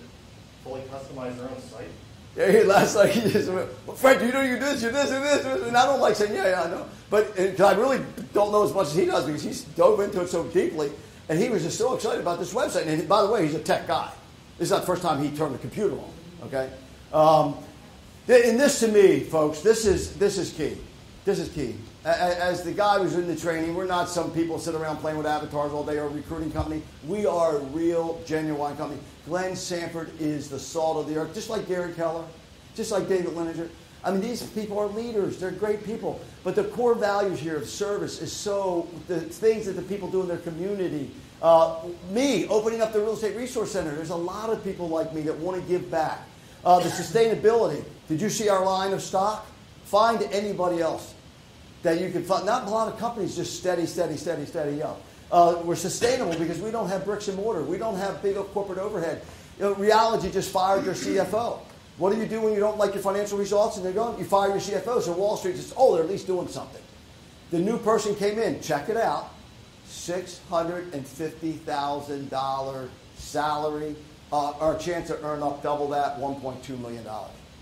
Speaker 7: fully customize their own site.
Speaker 1: Yeah, he last night he just went, well, Fred, you know you do this, you this, and this, and I don't like saying, yeah, yeah, I know. But I really don't know as much as he does because he's dove into it so deeply, and he was just so excited about this website. And by the way, he's a tech guy. This is not the first time he turned the computer on. Okay, um, and this to me, folks, this is this is key. This is key. As the guy who's in the training, we're not some people sitting around playing with avatars all day or a recruiting company. We are a real, genuine company. Glenn Sanford is the salt of the earth, just like Gary Keller, just like David Liniger. I mean, these people are leaders. They're great people. But the core values here of service is so, the things that the people do in their community. Uh, me, opening up the Real Estate Resource Center, there's a lot of people like me that want to give back. Uh, the sustainability. Did you see our line of stock? Find anybody else that you can find. Not a lot of companies just steady, steady, steady, steady up. Uh, we're sustainable because we don't have bricks and mortar. We don't have big corporate overhead. You know, Realogy just fired their CFO. What do you do when you don't like your financial results and they're going? You fire your CFO. So Wall Street says, oh, they're at least doing something. The new person came in. Check it out. $650,000 salary uh, a chance to earn up double that, $1.2 million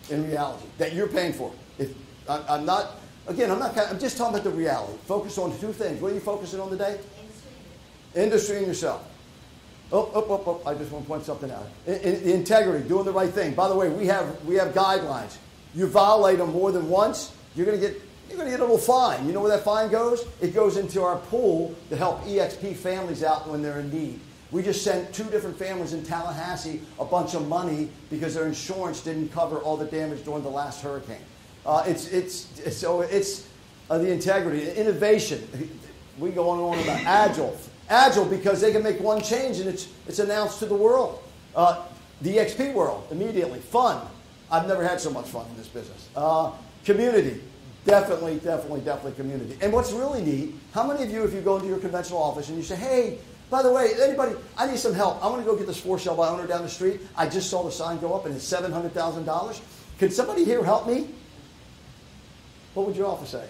Speaker 1: in reality that you're paying for. If I, I'm not, again, I'm not. I'm just talking about the reality. Focus on two things. What are you focusing on today? Industry Industry and yourself. Oh, oh, oh, oh, I just want to point something out. In, in, integrity, doing the right thing. By the way, we have we have guidelines. You violate them more than once, you're going to get you're going to get a little fine. You know where that fine goes? It goes into our pool to help EXP families out when they're in need. We just sent two different families in Tallahassee a bunch of money because their insurance didn't cover all the damage during the last hurricane. Uh, it's, it's, so it's uh, the integrity, innovation. We go on and on about agile. Agile because they can make one change and it's, it's announced to the world. Uh, the EXP world, immediately. Fun. I've never had so much fun in this business. Uh, community. Definitely, definitely, definitely community. And what's really neat, how many of you, if you go into your conventional office and you say, hey, by the way, anybody, I need some help. I want to go get this for sale by owner down the street. I just saw the sign go up and it's $700,000. Can somebody here help me? What would your office say?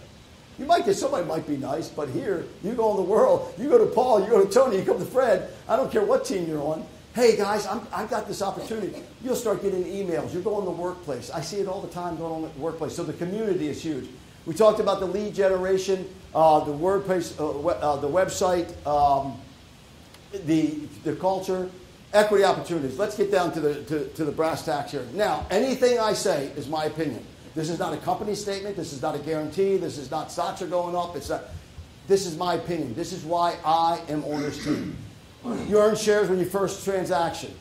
Speaker 1: You might get somebody might be nice, but here, you go in the world, you go to Paul, you go to Tony, you come to Fred. I don't care what team you're on. Hey guys, i have got this opportunity. You'll start getting emails. You go in the workplace. I see it all the time going on in the workplace. So the community is huge. We talked about the lead generation, uh, the WordPress, uh, uh, the website, um, the, the culture, equity opportunities. Let's get down to the, to, to the brass tacks here. Now, anything I say is my opinion. This is not a company statement. This is not a guarantee. This is not stocks are going up. It's not, this is my opinion. This is why I am this team. You earn shares when you first transaction,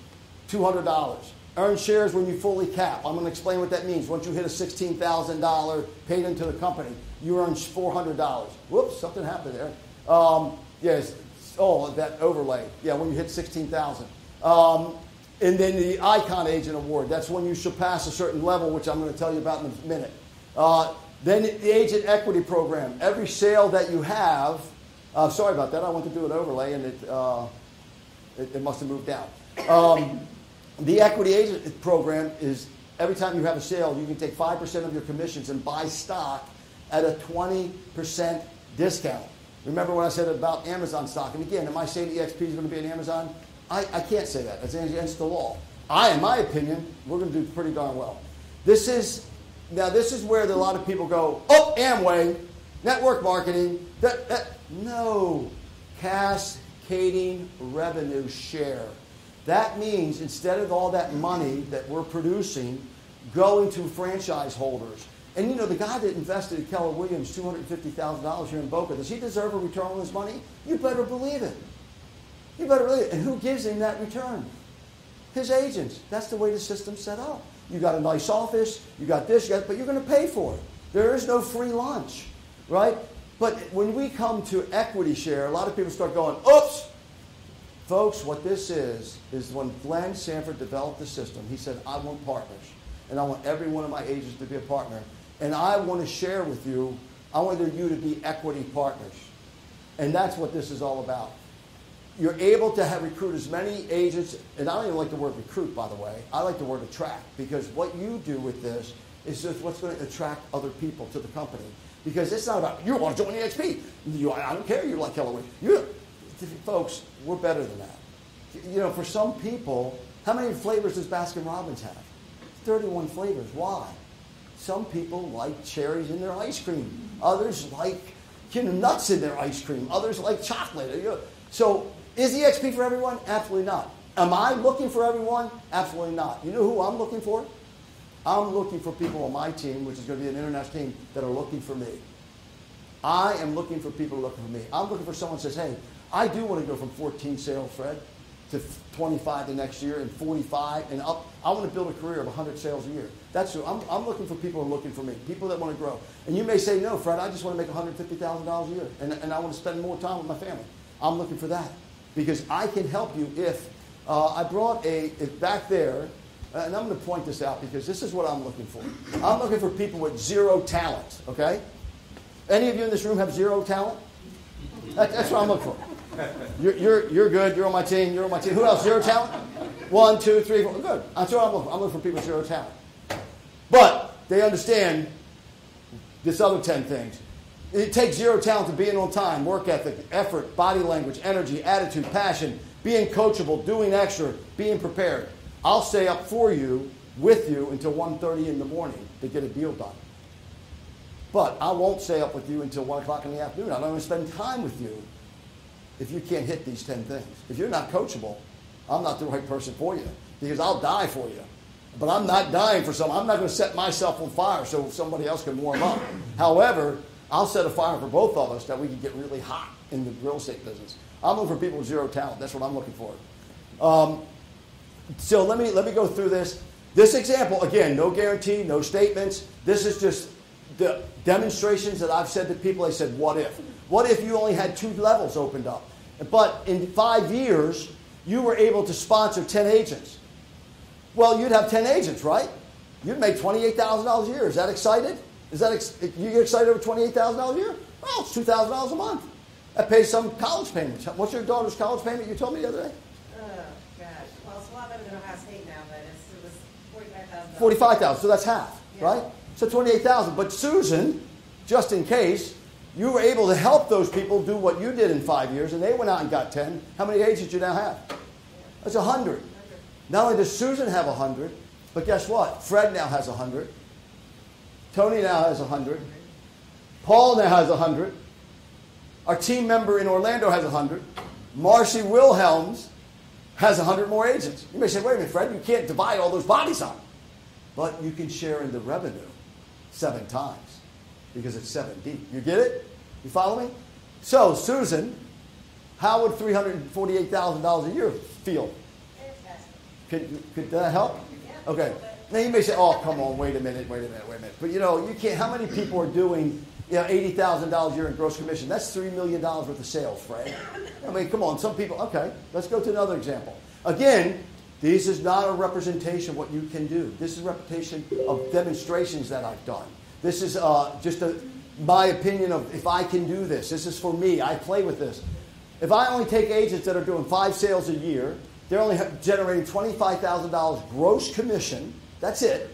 Speaker 1: $200. Earn shares when you fully cap. I'm going to explain what that means. Once you hit a $16,000 paid into the company, you earn $400. Whoops, something happened there. Um, yes, oh, that overlay. Yeah, when you hit 16,000. Um, and then the Icon Agent Award. That's when you surpass a certain level, which I'm going to tell you about in a minute. Uh, then the Agent Equity Program. Every sale that you have, uh, sorry about that. I went to do an overlay and it, uh, it, it, must have moved down. Um, the equity agent program is every time you have a sale, you can take 5% of your commissions and buy stock at a 20% discount. Remember what I said about Amazon stock? And again, am I saying EXP is going to be an Amazon? I, I can't say that. That's against the law. I, in my opinion, we're going to do pretty darn well. This is now. This is where the, a lot of people go. Oh, Amway, network marketing. That, that no, cascading revenue share. That means instead of all that money that we're producing going to franchise holders. And you know, the guy that invested in Keller Williams $250,000 here in Boca, does he deserve a return on his money? You better believe it. You better believe it. And who gives him that return? His agents. That's the way the system's set up. You got a nice office, you got this, you got, but you're going to pay for it. There is no free lunch, right? But when we come to equity share, a lot of people start going, oops, Folks, what this is, is when Glenn Sanford developed the system, he said, I want partners. And I want every one of my agents to be a partner. And I want to share with you, I want you to be equity partners. And that's what this is all about. You're able to have recruit as many agents, and I don't even like the word recruit, by the way. I like the word attract, because what you do with this is just what's going to attract other people to the company. Because it's not about, you want to join EXP. You, I don't care, you like Keller You, folks, we're better than that. You know, for some people, how many flavors does Baskin Robbins have? 31 flavors. Why? Some people like cherries in their ice cream. Others like you know, nuts in their ice cream. Others like chocolate. You know. So is EXP for everyone? Absolutely not. Am I looking for everyone? Absolutely not. You know who I'm looking for? I'm looking for people on my team, which is going to be an international team, that are looking for me. I am looking for people looking for me. I'm looking for someone who says, hey, I do want to go from 14 sales, Fred, to 25 the next year and 45 and up. I want to build a career of 100 sales a year. That's who I'm, I'm looking for people who are looking for me, people that want to grow. And you may say, no, Fred, I just want to make $150,000 a year and, and I want to spend more time with my family. I'm looking for that because I can help you if uh, I brought a, back there, and I'm going to point this out because this is what I'm looking for. I'm looking for people with zero talent, okay? Any of you in this room have zero talent? That, that's what I'm looking for. You're, you're, you're good. You're on my team. You're on my team. Who else? Zero talent? One, two, three, four. Good. That's what I'm looking for. I'm looking for people with zero talent. But they understand this other 10 things. It takes zero talent to being on time, work ethic, effort, body language, energy, attitude, passion, being coachable, doing extra, being prepared. I'll stay up for you, with you, until 1.30 in the morning to get a deal done. But I won't stay up with you until 1 o'clock in the afternoon. I don't to spend time with you if you can't hit these 10 things. If you're not coachable, I'm not the right person for you because I'll die for you. But I'm not dying for some. I'm not going to set myself on fire so somebody else can warm up. However, I'll set a fire for both of us that we can get really hot in the real estate business. I'm looking for people with zero talent. That's what I'm looking for. Um, so let me let me go through this. This example again, no guarantee, no statements. This is just the demonstrations that I've said to people. I said, "What if? What if you only had two levels opened up, but in five years you were able to sponsor ten agents? Well, you'd have ten agents, right? You'd make twenty-eight thousand dollars a year. Is that excited? Is that ex- you get excited over twenty-eight thousand dollars a year? Well, it's two thousand dollars a month. That pays some college payments. What's your daughter's college payment? You told me the other day.
Speaker 8: Oh, gosh. Well, it's a lot better than Ohio State now, but it's, it was forty-five thousand.
Speaker 1: Forty-five thousand. So that's half,
Speaker 8: Yeah.
Speaker 1: right? So twenty-eight thousand. But Susan, just in case, you were able to help those people do what you did in five years, and they went out and got ten. How many agents do you now have? That's a hundred. Not only does Susan have a hundred, but guess what? Fred now has a hundred. Tony now has a hundred. Paul now has a hundred. Our team member in Orlando has a hundred. Marcy Wilhelms has a hundred more agents. You may say, wait a minute, Fred, you can't divide all those bodies up. But you can share in the revenue seven times because it's seven deep. You get it? You follow me? So, Susan, how would $348,000 a year feel? Could, could that help? Okay. Now you may say, "Oh, come on, wait a minute, wait a minute, wait a minute." But you know, you can't. How many people are doing, you know, eighty thousand dollars a year in gross commission? That's three million dollars worth of sales, Fred. I mean, come on. Some people. Okay, let's go to another example. Again, this is not a representation of what you can do. This is a representation of demonstrations that I've done. This is uh, just a, my opinion of if I can do this. This is for me. I play with this. If I only take agents that are doing five sales a year, they're only generating $25,000 gross commission. That's it.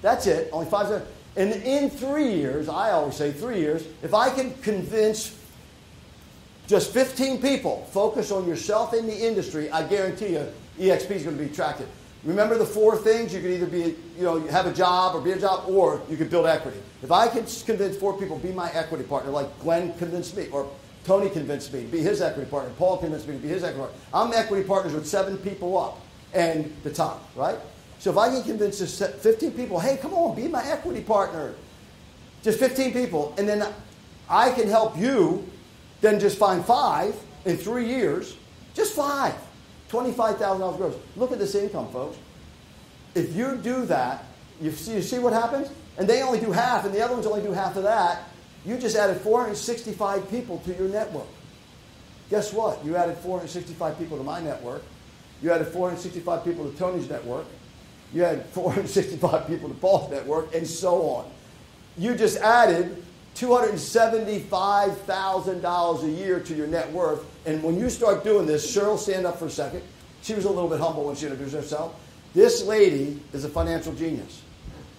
Speaker 1: That's it. Only five. sales. And in three years, I always say three years, if I can convince just 15 people, focus on yourself in the industry, I guarantee you EXP is going to be attracted. Remember the four things? You could either be, you know, have a job or be a job, or you could build equity. If I can convince four people, be my equity partner, like Glenn convinced me, or Tony convinced me to be his equity partner, Paul convinced me to be his equity partner. I'm equity partners with seven people up and the top, right? So if I can convince this 15 people, hey, come on, be my equity partner, just 15 people, and then I can help you then just find five in three years, just five, $25,000 gross. Look at this income, folks. If you do that, you see, you see what happens? And they only do half, and the other ones only do half of that. You just added 465 people to your network. Guess what? You added 465 people to my network. You added 465 people to Tony's network. You had 465 people to Paul's network, and so on. You just added $275,000 a year to your net worth. And when you start doing this, Cheryl, stand up for a second. She was a little bit humble when she introduced herself. This lady is a financial genius.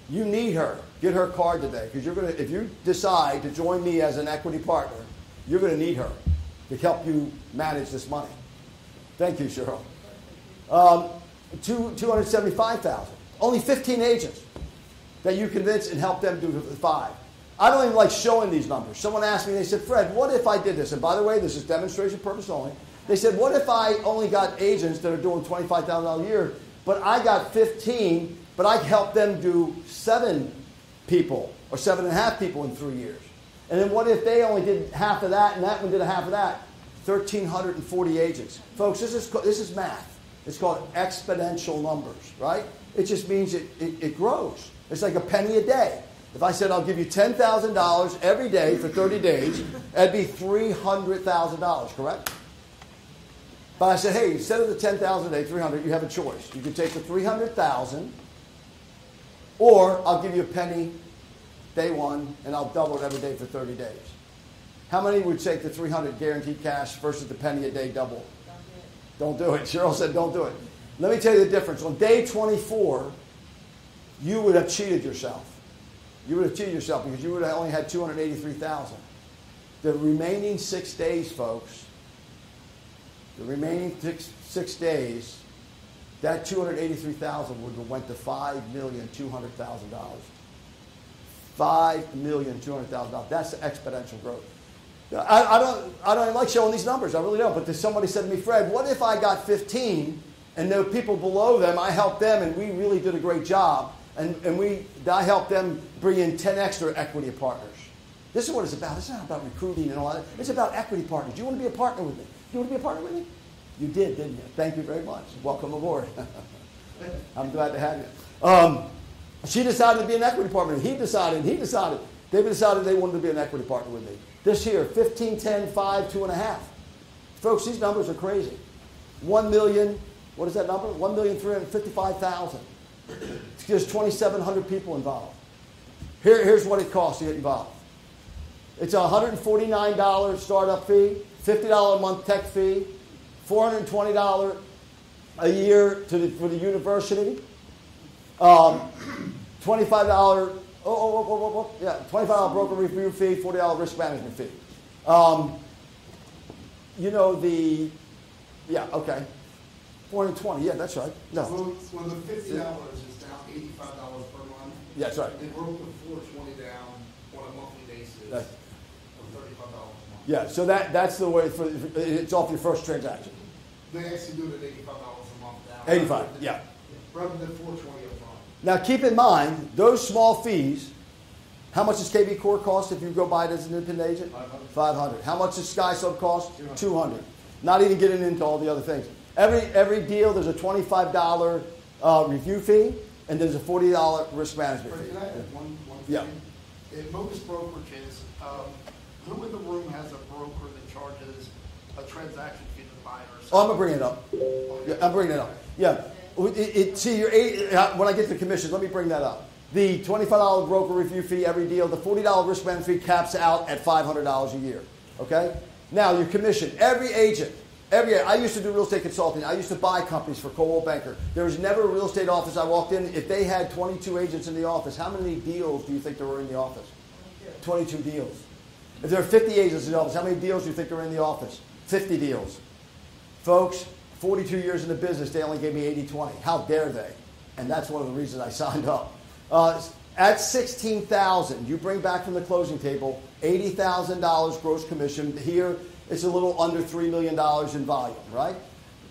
Speaker 1: You need her. Get her card today because you're going to. If you decide to join me as an equity partner, you're going to need her to help you manage this money. Thank you, Cheryl. Um, two, 275,000. Only 15 agents that you convince and help them do five. I don't even like showing these numbers. Someone asked me, they said, Fred, what if I did this? And by the way, this is demonstration purpose only. They said, what if I only got agents that are doing $25,000 a year, but I got 15, but I helped them do seven people or seven and a half people in three years? And then what if they only did half of that and that one did a half of that? 1,340 agents. Folks, this is, this is math. It's called exponential numbers, right? It just means it, it, it grows. It's like a penny a day. If I said I'll give you $10,000 every day for 30 days, that'd be $300,000, correct? But I said, hey, instead of the 10,000 a day, 300, you have a choice. You can take the 300,000 or I'll give you a penny day one and I'll double it every day for 30 days. How many would take the 300 guaranteed cash versus the penny a day double? Don't do it. Cheryl said, don't do it. Let me tell you the difference. On day 24, you would have cheated yourself. You would have cheated yourself because you would have only had 283,000. The remaining six days, folks, the remaining six, six days, that 283,000 would have went to $5,200,000. $5,200,000. That's the exponential growth. I, I, don't, I don't like showing these numbers. I really don't. But somebody said to me, Fred, what if I got 15 and the people below them, I helped them and we really did a great job. And, and we, I helped them bring in 10 extra equity partners. This is what it's about. It's not about recruiting and all that. It's about equity partners. Do you want to be a partner with me? Do you want to be a partner with me? You did, didn't you? Thank you very much. Welcome aboard. I'm glad to have you. Um, she decided to be an equity partner. He decided, he decided. They decided they wanted to be an equity partner with me. This year, 15, 10, 5, 2.5. Folks, these numbers are crazy. 1 million, what is that number? 1,355,000. There's 2,700 people involved. Here, here's what it costs to get involved. It's a $149 startup fee, $50 a month tech fee, $420 a year to the, for the university, um, $25, oh, oh, oh, oh, oh, yeah, $25 broker review fee, $40 risk management fee. Um, you know, the, yeah, okay. 420 yeah, that's right. No.
Speaker 6: Well, well, the fifty dollars is down eighty-five dollars per month.
Speaker 1: Yeah, that's right.
Speaker 6: They broke the four twenty down on a monthly basis of
Speaker 1: Right.
Speaker 6: thirty-five dollars a month.
Speaker 1: Yeah, so that, that's the way, for, it's off your first transaction.
Speaker 6: They actually do it at eighty-five dollars a month now.
Speaker 1: 85, yeah.
Speaker 6: Rather than four twenty up front.
Speaker 1: Now, keep in mind, those small fees, how much does KB Core cost if you go buy it as an independent agent?
Speaker 7: 500.
Speaker 1: 500. How much does SkySlope cost? 200. Not even getting into all the other things. Every, every deal, there's a $25 uh, review fee, and there's a $40 risk management
Speaker 6: Fred,
Speaker 1: fee.
Speaker 6: can I add one, one
Speaker 1: Yeah.
Speaker 6: In most brokerages, um, who in the room has a broker that charges a transaction fee to the buyer?
Speaker 1: Oh, I'm gonna bring it up. Yeah, I'm bringing it up. Yeah. It, it, see, your eight, uh, when I get to commissions, let me bring that up. The $25 broker review fee every deal, the $40 risk management fee caps out at $500 a year. Okay? Now, your commission, every agent, every I used to do real estate consulting. I used to buy companies for Coldwell Banker. There was never a real estate office I walked in. If they had 22 agents in the office, how many deals do you think there were in the office? 22 deals. If there are 50 agents in the office, how many deals do you think are in the office? 50 deals. Folks, 42 years in the business, they only gave me 80 20. How dare they? And that's one of the reasons I signed up. Uh, at 16,000, you bring back from the closing table $80,000 gross commission. Here, it's a little under $3 million in volume, right?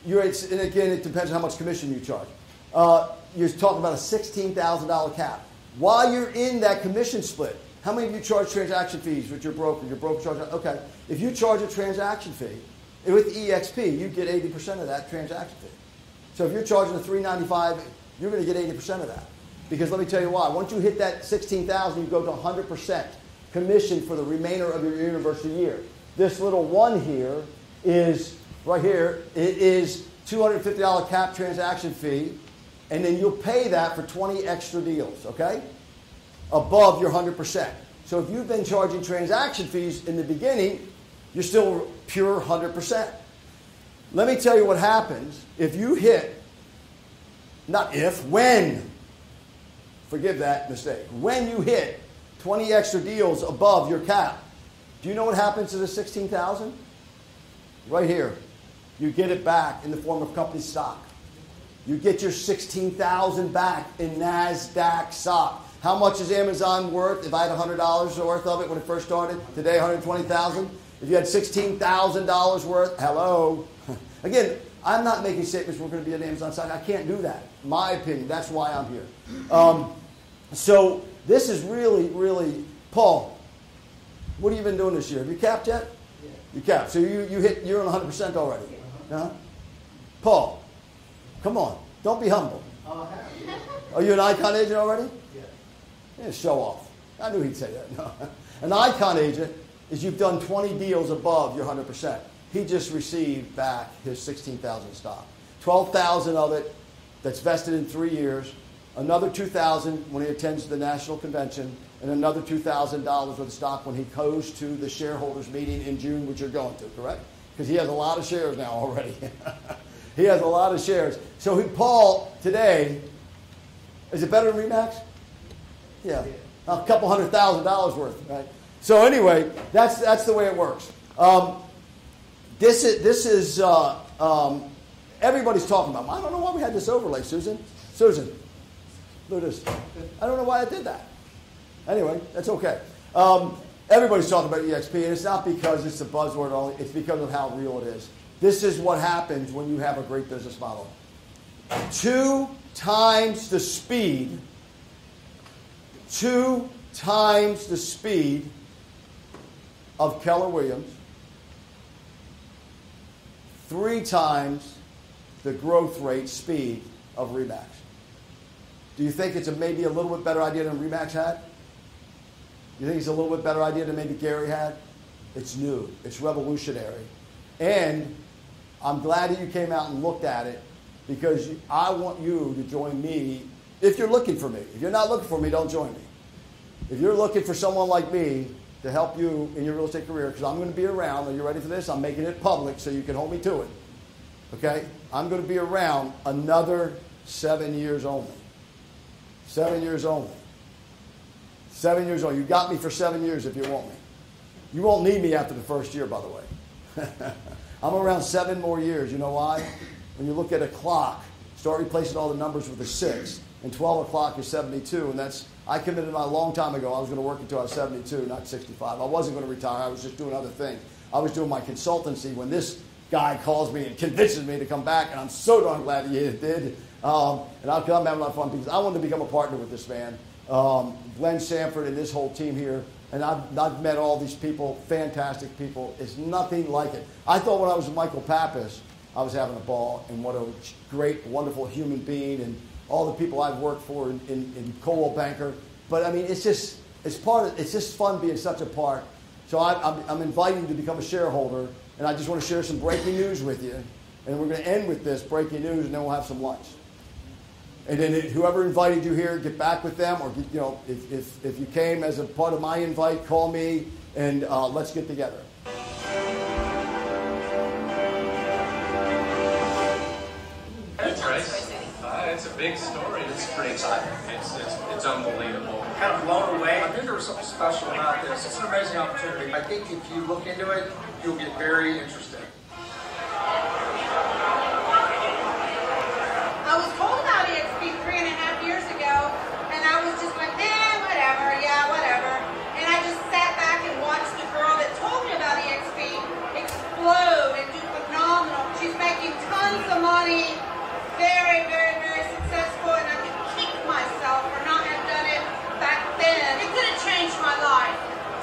Speaker 1: You're, and again, it depends on how much commission you charge. Uh, you're talking about a $16,000 cap. While you're in that commission split, how many of you charge transaction fees with your broker? Your broker charge, okay. If you charge a transaction fee, with EXP, you get 80% of that transaction fee. So if you're charging a 395, you're going to get 80% of that. Because let me tell you why. Once you hit that 16,000, you go to 100% commission for the remainder of your university year. This little one here is right here. It is $250 cap transaction fee, and then you'll pay that for 20 extra deals. Okay, above your 100%. So if you've been charging transaction fees in the beginning, you're still pure 100%. Let me tell you what happens if you hit, not if, when, forgive that mistake, when you hit 20 extra deals above your cap, do you know what happens to the 16,000? Right here. You get it back in the form of company stock. You get your 16,000 back in NASDAQ stock. How much is Amazon worth? If I had $100 worth of it when it first started, today 120,000. If you had $16,000 worth, hello. Again, I'm not making statements we're going to be an Amazon stock. I can't do that. My opinion. That's why I'm here. Um, so this is really, really, Paul. What have you been doing this year? Have you capped yet?
Speaker 6: Yeah.
Speaker 1: You capped. So you, you hit. You're on 100 percent already. Huh? Paul, come on. Don't be humble.
Speaker 6: Uh, have.
Speaker 1: Are you an icon agent already?
Speaker 6: Yeah.
Speaker 1: Yeah, show off. I knew he'd say that. No. An icon agent is you've done 20 deals above your 100%. He just received back his 16,000 stock. 12,000 of it that's vested in three years, another 2,000 when he attends the national convention, and another $2,000 worth of stock when he goes to the shareholders meeting in June, which you're going to, correct? Because he has a lot of shares now already. he has a lot of shares. So he, Paul today, is it better than Remax? Yeah, a couple hundred thousand dollars worth, right? So anyway, that's that's the way it works. Um, this is this is uh, um, everybody's talking about. I don't know why we had this overlay, Susan. Susan, this. I don't know why I did that. Anyway, that's okay. Um, everybody's talking about EXP, and it's not because it's a buzzword only. It's because of how real it is. This is what happens when you have a great business model. Two times the speed. Two times the speed of Keller Williams. Three times the growth rate speed of Remax. Do you think it's a, maybe a little bit better idea than Remax had? You think it's a little bit better idea than maybe Gary had? It's new. It's revolutionary. And I'm glad that you came out and looked at it because I want you to join me if you're looking for me. If you're not looking for me, don't join me. If you're looking for someone like me to help you in your real estate career, because I'm going to be around, are you ready for this? I'm making it public so you can hold me to it. Okay? I'm going to be around another seven years only. Seven years only. Seven years old. You got me for seven years if you want me. You won't need me after the first year, by the way. I'm around seven more years. You know why? When you look at a clock, start replacing all the numbers with a six, and 12 o'clock is 72, and that's I committed a long time ago. I was going to work until I was 72, not 65. I wasn't going to retire. I was just doing other things. I was doing my consultancy when this guy calls me and convinces me to come back, and I'm so darn glad he did. Um, and come have a lot of fun because I wanted to become a partner with this man, um, Glenn Sanford, and this whole team here. And I've, I've met all these people, fantastic people. It's nothing like it. I thought when I was with Michael Pappas, I was having a ball, and what a great, wonderful human being, and all the people I've worked for in, in, in Banker. But I mean, it's just it's part of it's just fun being such a part. So I, I'm, I'm inviting you to become a shareholder, and I just want to share some breaking news with you. And we're going to end with this breaking news, and then we'll have some lunch. And then whoever invited you here, get back with them, or get, you know, if, if, if you came as a part of my invite, call me, and uh, let's get together.
Speaker 9: It's Uh, it's a big story. It's pretty exciting. It's, it's, it's unbelievable.
Speaker 10: kind of blown away. I knew there was something special about this. It's an amazing opportunity. I think if you look into it, you'll get very interested.
Speaker 11: I was told about EXP three and a half years ago, and I was just like, eh, whatever, yeah, whatever. And I just sat back and watched the girl that told me about EXP explode and do phenomenal. She's making tons of money, very, very, very successful, and I could kick myself for not have done it back then. It could have changed my life.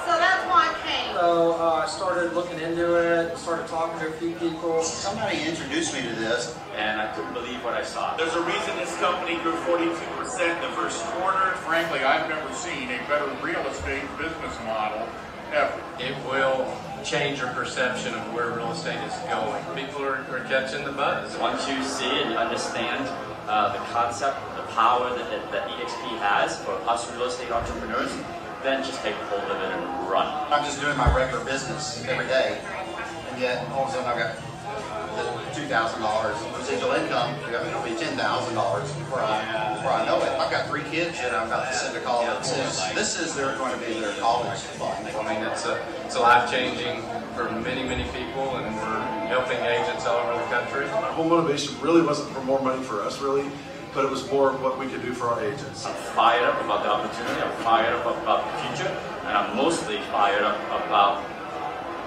Speaker 11: So that's why I came.
Speaker 10: So uh, I started looking into it, started talking to a few people.
Speaker 12: Somebody introduced me to this, and I couldn't believe what I saw.
Speaker 3: There's a reason this company grew 42% in the first quarter.
Speaker 13: Frankly, I've never seen a better real estate business model ever.
Speaker 9: It will change your perception of where real estate is going. People are, are catching the buzz.
Speaker 12: Once you see and understand uh, the concept, the power that, that, that EXP has for us real estate entrepreneurs, then just take a hold of it and run. I'm just doing my regular business every day, and yet all of a sudden I've got two thousand dollars residual income. I mean, it'll be ten thousand dollars before I before I know it. I've got three kids that I'm about to send to college. This is, this is their going to be their college fund.
Speaker 9: I mean, it's a, it's a life changing for many, many people, and we're helping agents all over the country.
Speaker 14: Our whole motivation really wasn't for more money for us, really, but it was more of what we could do for our agents.
Speaker 12: I'm fired up about the opportunity. I'm fired up about the future, and I'm mostly fired up about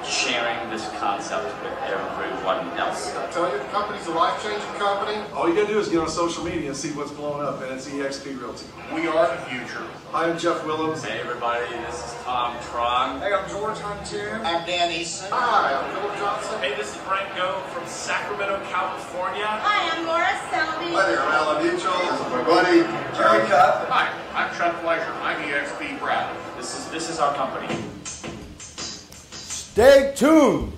Speaker 12: sharing this concept with everyone else.
Speaker 14: I tell you, the company's a life-changing company. All you gotta do is get on social media and see what's blowing up, and it's EXP Realty.
Speaker 13: We are the future.
Speaker 14: Hi, I'm Jeff Willems.
Speaker 9: Hey, everybody, this is Tom Trong.
Speaker 10: Hey, I'm George Huntoon.
Speaker 12: I'm Dan Easton.
Speaker 14: Hi, I'm Philip Johnson.
Speaker 3: Hey, this is Frank Go from Sacramento, California.
Speaker 11: Hi, I'm Laura Selby.
Speaker 14: Hi there, I'm Alan Mutual. This is my buddy,
Speaker 10: Jerry Cup.
Speaker 13: Hi, I'm Chuck Fleischer. I'm EXP Brad.
Speaker 12: This is this is our company.
Speaker 1: Stay tuned.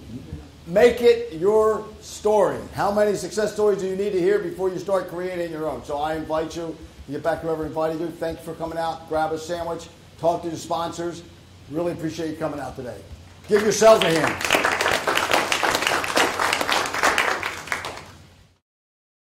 Speaker 1: Make it your story. How many success stories do you need to hear before you start creating your own? So I invite you get back whoever invited you. Thank you for coming out. Grab a sandwich. Talk to your sponsors. Really appreciate you coming out today. Give yourselves a hand.